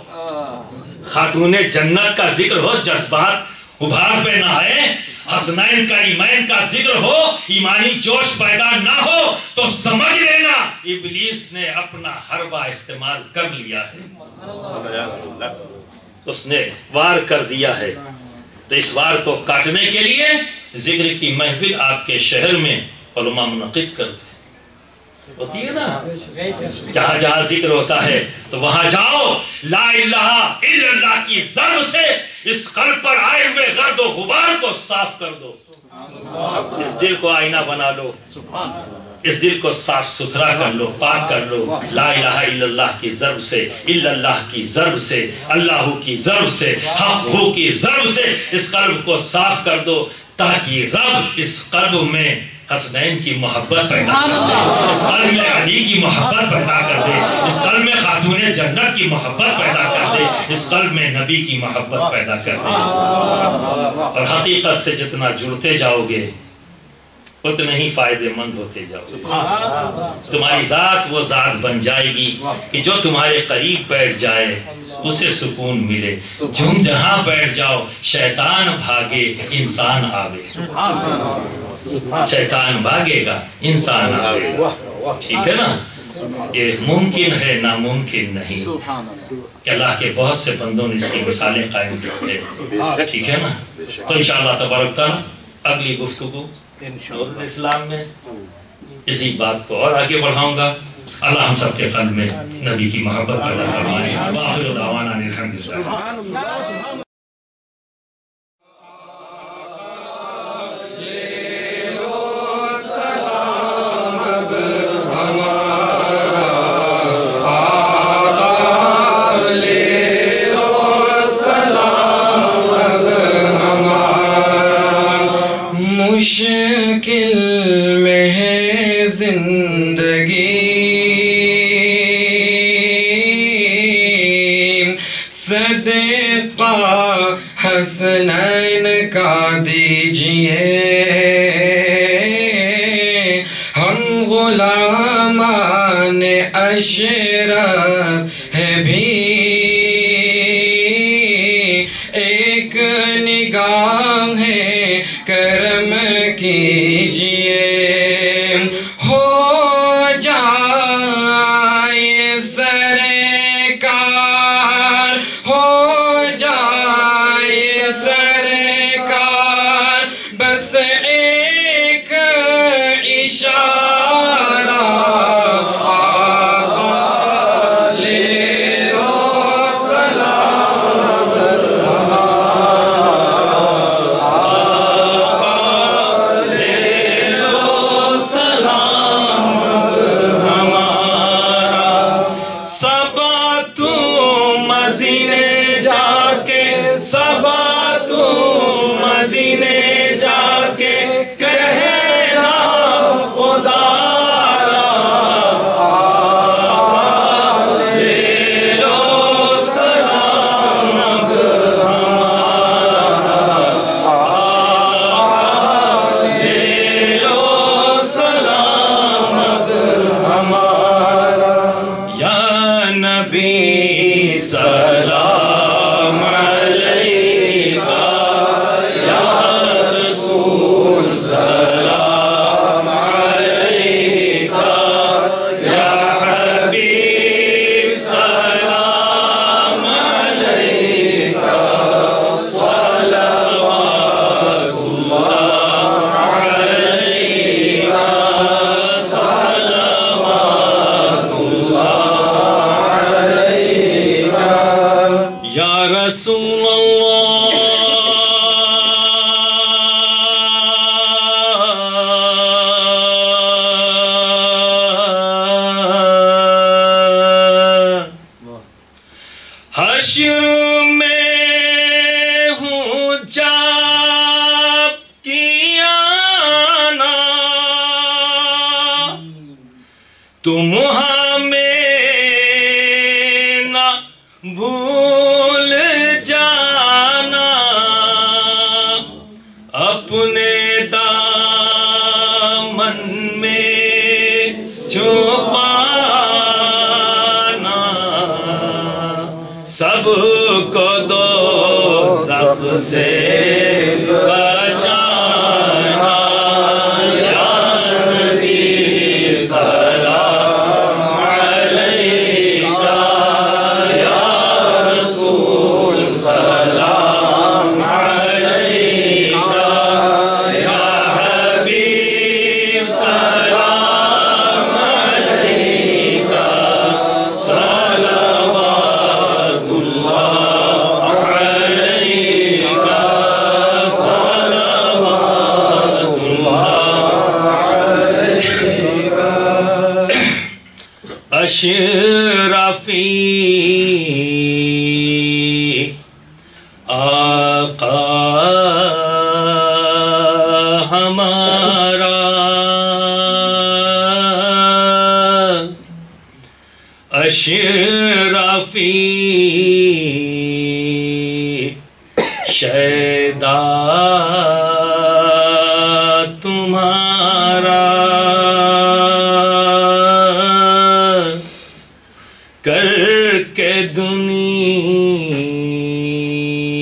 Speaker 1: खातून जन्नत का ज़िक्र हो जज्बात उभार पे ना आए। हसनैन का ईमान का ज़िक्र हो, ईमानी जोश पैदा ना हो तो समझ लेना, इबलीस ने अपना हरबा इस्तेमाल कर लिया है। उसने वार कर दिया है। तो इस वार को काटने के लिए ज़िक्र की महफिल आपके शहर में मुनद करते होती है ना? जहाँ जहाँ ज़िक्र होता है तो वहाँ जाओ, ला इल्लल्लाह की जर्ब से इस कल पर आए हुए गर्द गुबार को साफ़ कर दो। इस दिल को आईना बना लो। इस दिल को साफ़ सुथरा कर लो, पाक कर लो। ला इल्लल्लाह की जर्ब से, इल्लल्लाह की जर्ब से, अल्लाह की जर्ब से हक की जर्ब से इस कल्ब को साफ़ कर दो, ताकि रब इस कल्ब में हसनैन की मोहब्बत पैदा कर दे इस कल में अली की मोहब्बत पैदा कर दे इस कल में खातून जन्नत की मोहब्बत पैदा कर दे इस कल में नबी की मोहब्बत पैदा कर दे। और हकीकत से जितना जुड़ते जाओगे उतने ही फ़ायदेमंद होते जाओगे। तुम्हारी जात वो जात बन जाएगी कि जो तुम्हारे करीब बैठ जाए उसे सुकून मिले। तुम जहाँ बैठ जाओ शैतान भागे इंसान आवे। शैतान भागेगा इंसान आवेगा ठीक है ना? ये मुमकिन है, नामुमकिन नहीं। कि अल्लाह के बहुत से बंदों ने इसकी मिसालें कायम की है। ठीक है ना? तो इंशाल्लाह तबारक अगली नूरुल इस्लाम में इसी बात को और आगे बढ़ाऊँगा। अल्लाह हम सब के कल में नबी की मोहब्बत पैदा
Speaker 5: है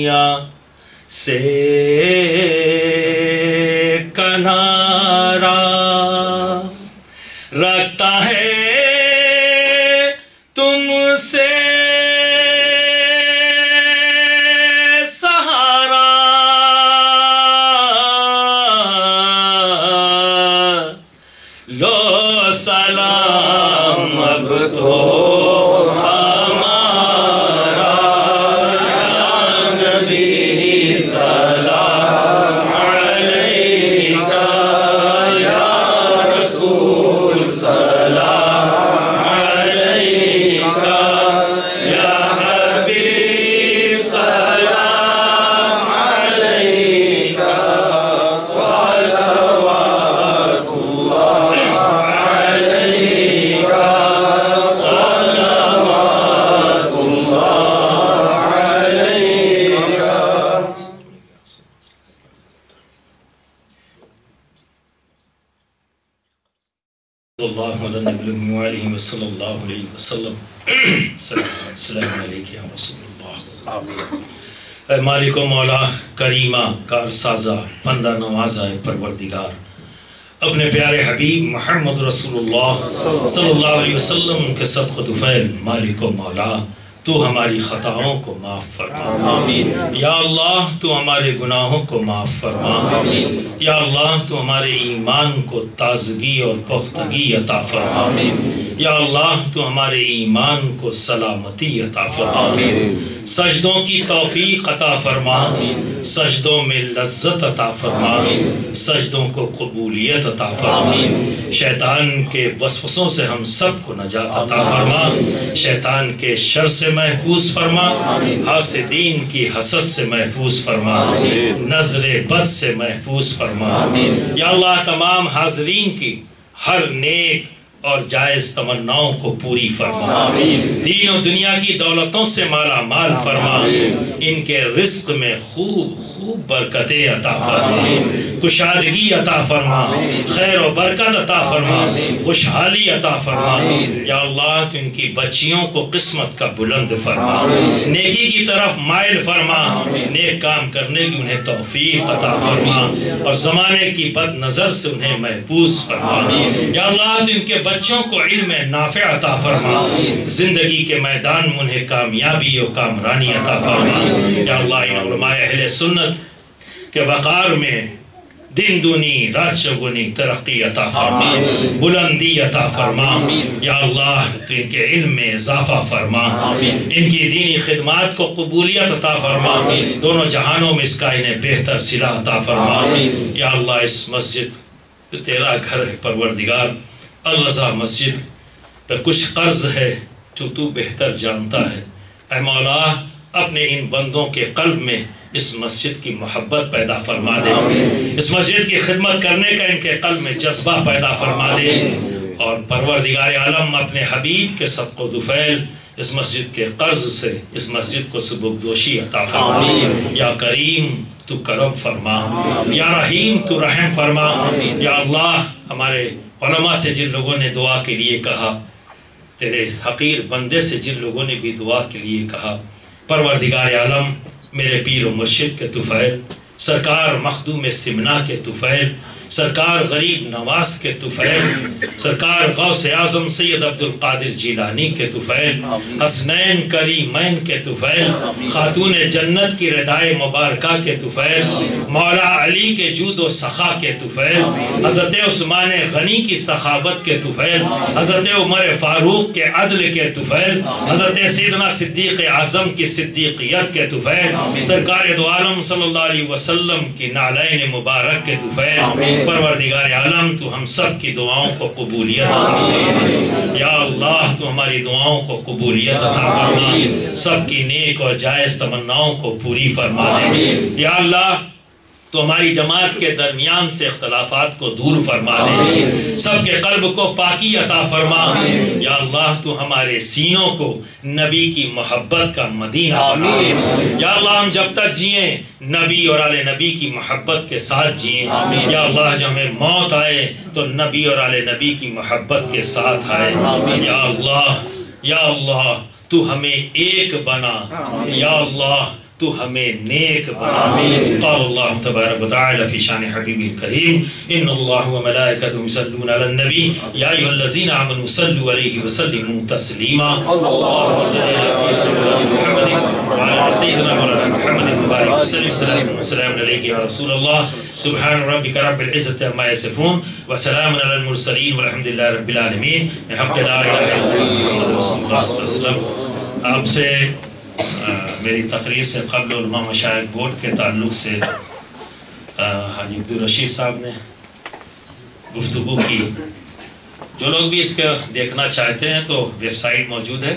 Speaker 1: दुनिया से मालिक मौला करीमा कारसाजा बंदा नवाजा परवरदिगार। अपने प्यारे हबीब मोहम्मद रसूलुल्लाह सल्लल्लाहु अलैहि वसल्लम के सदक़ दुफैल मालिक मौला तू हमारी ख़ताओं को माफ़ फरमा। आमीन। या अल्लाह तो हमारे गुनाहों को माफ़ फरमा। आमीन। या अल्लाह तो हमारे ईमान को ताजगी और पुख्तगी अता फरमा। आमीन। या अल्लाह तो हमारे ईमान को सलामती अता फरमा। आमीन। सजदों की तौफीक अता फरमा। सजदों में लज्जत अता फरमा। सजदों को कबूलियत अता फरमा। शैतान के वसवसों से हम सबको नजात अता फरमा। शैतान के शर से महफूज फरमा। हासिदीन की हसद से महफूज फरमा। नज़र बद से महफूज फरमा। या अल्लाह तमाम हाजरीन की हर नेक और जायज़ तमन्नाओं को पूरी फरमा। दीन और दुनिया की दौलतों से माला माल फरमा। इनके रिस्क में खूब खूब बरकतें अता फरमा। कुशादगी अता फरमा। खैर और बरकत अता फरमा। खुशहाली अता फरमा। या अल्लाह तो इनकी बच्चियों को किस्मत का बुलंद फरमा। नेकी की तरफ़ माइल फरमा। नेक काम करने की उन्हें तौफीक अता फरमा। और जमाने की बद नज़र से उन्हें महफूज फरमा। या अल्लाह तो इनके बच्चों को इल्म नाफे अता फरमा। ज़िंदगी के मैदान में उन्हें कामयाबी और कामरानी अता फरमा। या अल्लाह इन अहले सुन्नत के वक़ार में दिन दुनी रात चौगुनी तरक्की अता फरमा। बुलंदी अता फरमा। या अल्लाह तो इनके इल्म में इजाफा फरमा। इनकी दीनी खिदमात को कबूलियत अता फरमा। दोनों जहानों में इसका इन्हें बेहतर सिला अता फरमा। या अल्लाह इस मस्जिद तेरा घर है परवरदिगार। अल्लाह मस्जिद पर कुछ कर्ज है जो तू बेहतर जानता है। ऐ मौला अपने इन बंदों के कल्ब में इस मस्जिद की मोहब्बत पैदा फरमा दे। इस मस्जिद की खिदमत करने का इनके कल्ब में जज्बा पैदा फरमा दे। और परवरदिगार आलम अपने हबीब के सबको दुफैल इस मस्जिद के कर्ज से इस मस्जिद को सुबुकदोशी अता फरमा। या करीम तू करम फरमा। या रहीम तू रहम फरमा। या अल्लाह हमारे उलमा से जिन लोगों ने दुआ के लिए कहा, तेरे हकीर बंदे से जिन लोगों ने भी दुआ के लिए कहा, परवरदिगार आलम, मेरे पीर मुर्शिद के तुफ़ैल, सरकार मखदूम सिमना के तुफ़ैल सरकार गरीब नवाज़ के तुफ़ैल सरकार गौस आज़म सैयद अब्दुल कादिर जिलानी के तुफ़ैल हसनैन करी मैन के तुफ़ैल खातून जन्नत की रदाय मुबारक के तुफ़ैल मौला अली के जूद व सखा के तुफ़ैल हज़रत उस्मान गनी की सखावत के तुफ़ैल हज़रत उमर फ़ारूक के अदल के तुफ़ैल हज़रत सैदना सिद्दीक़ आज़म की सिद्दीकियत के तुफ़ैल सरकार दो आलम सल्लल्लाहु अलैहि वसल्लम की नालैन मुबारक के तुफ़ैल परवरदिगार आलम तू हम सब की दुआओं को कबूलियत या अल्लाह तू हमारी दुआओं को कबूलियत अता फरमा सबकी नेक और जायज़ तमन्नाओं को पूरी फरमा दे। या अल्लाह तो हमारी जमात के दरमियान से अख्तलाफात को दूर फरमा दे सबके कल्ब को पाकी अता फरमा। या अल्लाह तो हमारे सीनों को नबी की मोहब्बत का मदीना या अल्लाह हम जब तक जिए नबी और आले नबी की मोहब्बत के साथ जिए। या अल्लाह जब हमें मौत आए तो नबी और आले नबी की मोहब्बत के साथ आए। या अल्लाह या अल्लाह तू हमें एक बना। या अल्लाह तो हमें नेक बना। तबारक व तआला फ़ी शान हबीबिल करीम। इन नबी। या अय्युहल्लज़ीना आमनू सल्लु अलैहि व सल्लिमू तस्लीमा सुब्हान रब्बिका रब्बिल इज्जति अम्मा यसिफून। व सलामुन अलल मुरसलीन। वल्हम्दुलिल्लाहि रब्बिल आलमीन। बिहक़्क़ि ला इलाहा इल्लल्लाह मुहम्मदुर रसूलुल्लाह सल्लल्लाहु अलैहि वसल्लम आपसे मेरी तकरीर से कबल मशाइ बोर्ड के ताल्लुक से हाजी अब्दुल रशीद साहब ने गुफ्तु की। जो लोग भी इसका देखना चाहते हैं तो वेबसाइट मौजूद है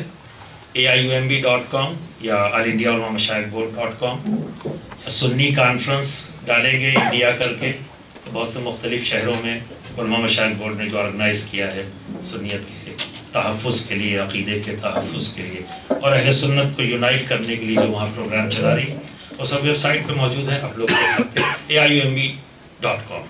Speaker 1: A I U M B dot com या ऑल इंडिया मशाइ बोर्ड डॉट कॉम या सुन्नी कॉन्फ्रेंस डालेंगे इंडिया करके तो बहुत से मुख्तलिफ़ शहरों में मशाइ बोर्ड ने जो ऑर्गेनाइज़ किया है सुनीत के। तहफ़ के लिए, अकीदे के तहफ़ के लिए। और अहल सुन्नत को यूनाइट करने के लिए जो वहाँ प्रोग्राम चला रही वो सब वेबसाइट पे मौजूद है, आप लोग देख सकते हैं A I U M B dot com